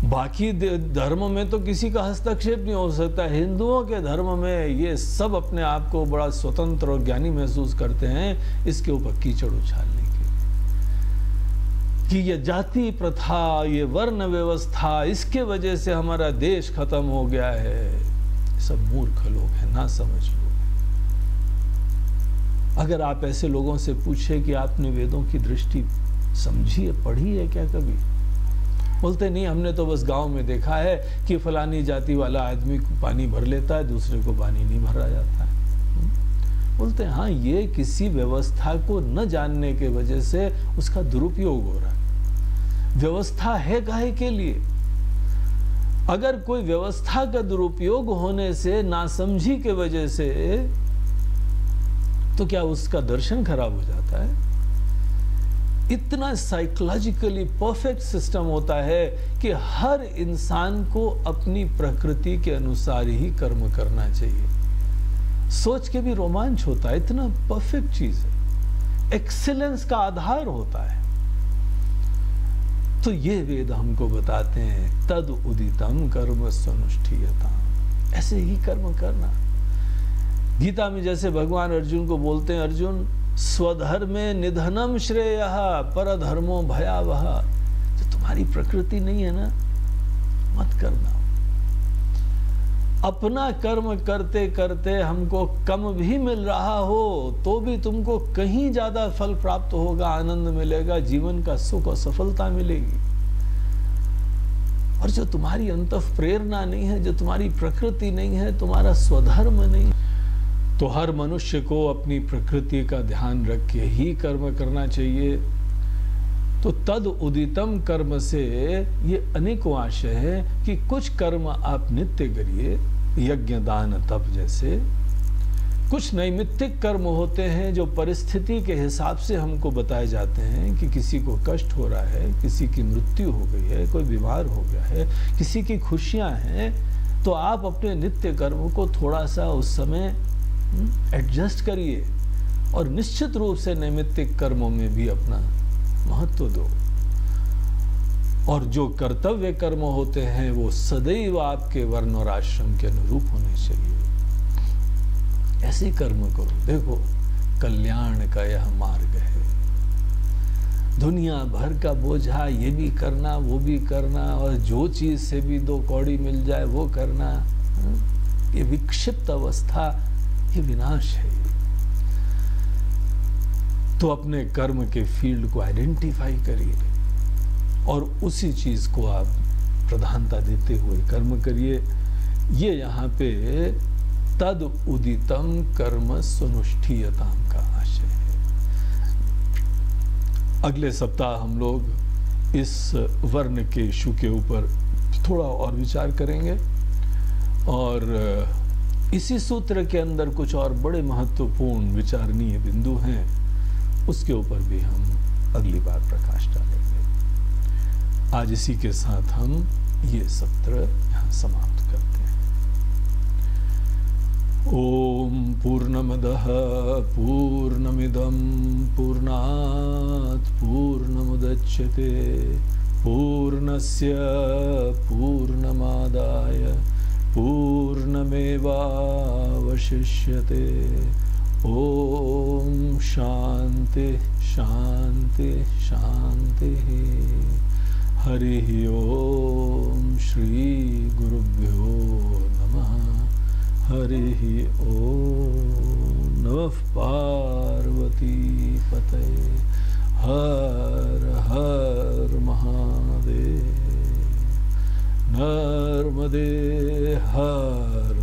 [SPEAKER 2] बाकी धर्म में तो किसी का हस्तक्षेप नहीं हो सकता। हिंदुओं के धर्म में ये सब अपने आप को बड़ा स्वतंत्र और ज्ञानी महसूस करते हैं। इसके ऊपर कीचड़ उछालने के ये जाति प्रथा, ये वर्ण व्यवस्था, इसके वजह से हमारा देश खत्म हो गया है। सब मूर्ख लोग हैं, ना समझ लोग अगर आप ऐसे लोगों से पूछे कि आपने वेदों की दृष्टि समझी है, पढ़ी है क्या कभी? बोलते, नहीं, हमने तो बस गाँव में देखा है कि फलानी जाति वाला आदमी पानी भर लेता है, दूसरे को पानी नहीं भरा जाता है। हम्म? बोलते हाँ ये किसी व्यवस्था को न जानने के वजह से उसका दुरुपयोग हो रहा है। व्यवस्था है काहे के लिए? अगर कोई व्यवस्था का दुरुपयोग होने से, नासमझी के वजह से तो क्या उसका दर्शन खराब हो जाता है? इतना साइकोलॉजिकली परफेक्ट सिस्टम होता है कि हर इंसान को अपनी प्रकृति के अनुसार ही कर्म करना चाहिए। सोच के भी रोमांच होता है, इतना परफेक्ट चीज़ है। एक्सीलेंस का आधार होता है। तो ये वेद हमको बताते हैं, तद उदितम कर्म सनुष्ठीयता ऐसे ही कर्म करना। गीता में जैसे भगवान अर्जुन को बोलते हैं, अर्जुन, स्वधर्मे निधनम श्रेय पर धर्मो भयावह। जो तुम्हारी प्रकृति नहीं है ना? मत करना। अपना कर्म करते करते हमको कम भी मिल रहा हो तो भी तुमको कहीं ज़्यादा फल प्राप्त होगा, आनंद मिलेगा, जीवन का सुख और सफलता मिलेगी। और जो तुम्हारी अंत प्रेरणा नहीं है, जो तुम्हारी प्रकृति नहीं है, तुम्हारा स्वधर्म नहीं तो हर मनुष्य को अपनी प्रकृति का ध्यान रख के ही कर्म करना चाहिए। तो तद उदितम कर्म से ये अनेकों आशय है कि कुछ कर्म आप नित्य करिए, यज्ञ, दान, तप जैसे। कुछ नैमित्तिक कर्म होते हैं जो परिस्थिति के हिसाब से हमको बताए जाते हैं कि किसी को कष्ट हो रहा है, किसी की मृत्यु हो गई है, कोई बीमार हो गया है, किसी की खुशियाँ हैं तो आप अपने नित्य कर्म को थोड़ा सा उस समय एडजस्ट करिए और निश्चित रूप से नैमित्तिक कर्मों में भी अपना महत्व दो। और जो कर्तव्य कर्म होते हैं, वो सदैव आपके वर्ण और आश्रम के अनुरूप होने चाहिए। ऐसे कर्म करो। देखो, कल्याण का यह मार्ग है। दुनिया भर का बोझा ये भी करना, वो भी करना, और जो चीज़ से भी दो कौड़ी मिल जाए, वो करना ये विक्षिप्त अवस्था, ये विनाश है। तो अपने कर्म के फ़ील्ड को आइडेंटिफाई करिए और उसी चीज़ को आप प्रधानता देते हुए कर्म करिए। ये यहाँ पे तद उदितम कर्म सुनुष्ठीयताम का आशय है। अगले सप्ताह हम लोग इस वर्ण के इशू के ऊपर थोड़ा और विचार करेंगे और इसी सूत्र के अंदर कुछ और बड़े महत्वपूर्ण विचारणीय बिंदु हैं। उसके ऊपर भी हम अगली बार प्रकाश डालेंगे। आज इसी के साथ हम ये सत्र यहाँ समाप्त करते हैं। ओम पूर्णमदः पूर्णमिदं पूर्णात् पूर्णमुदच्यते पूर्णस्य पूर्णमादाय पूर्णमेवावशिष्यते। ॐ शान्ति शान्ति शान्तिः हरिः ॐ श्रीगुरुभ्यो नमः। हरिः ॐ नमः पार्वतीपतये हर हर महादेव। नर्मदे हर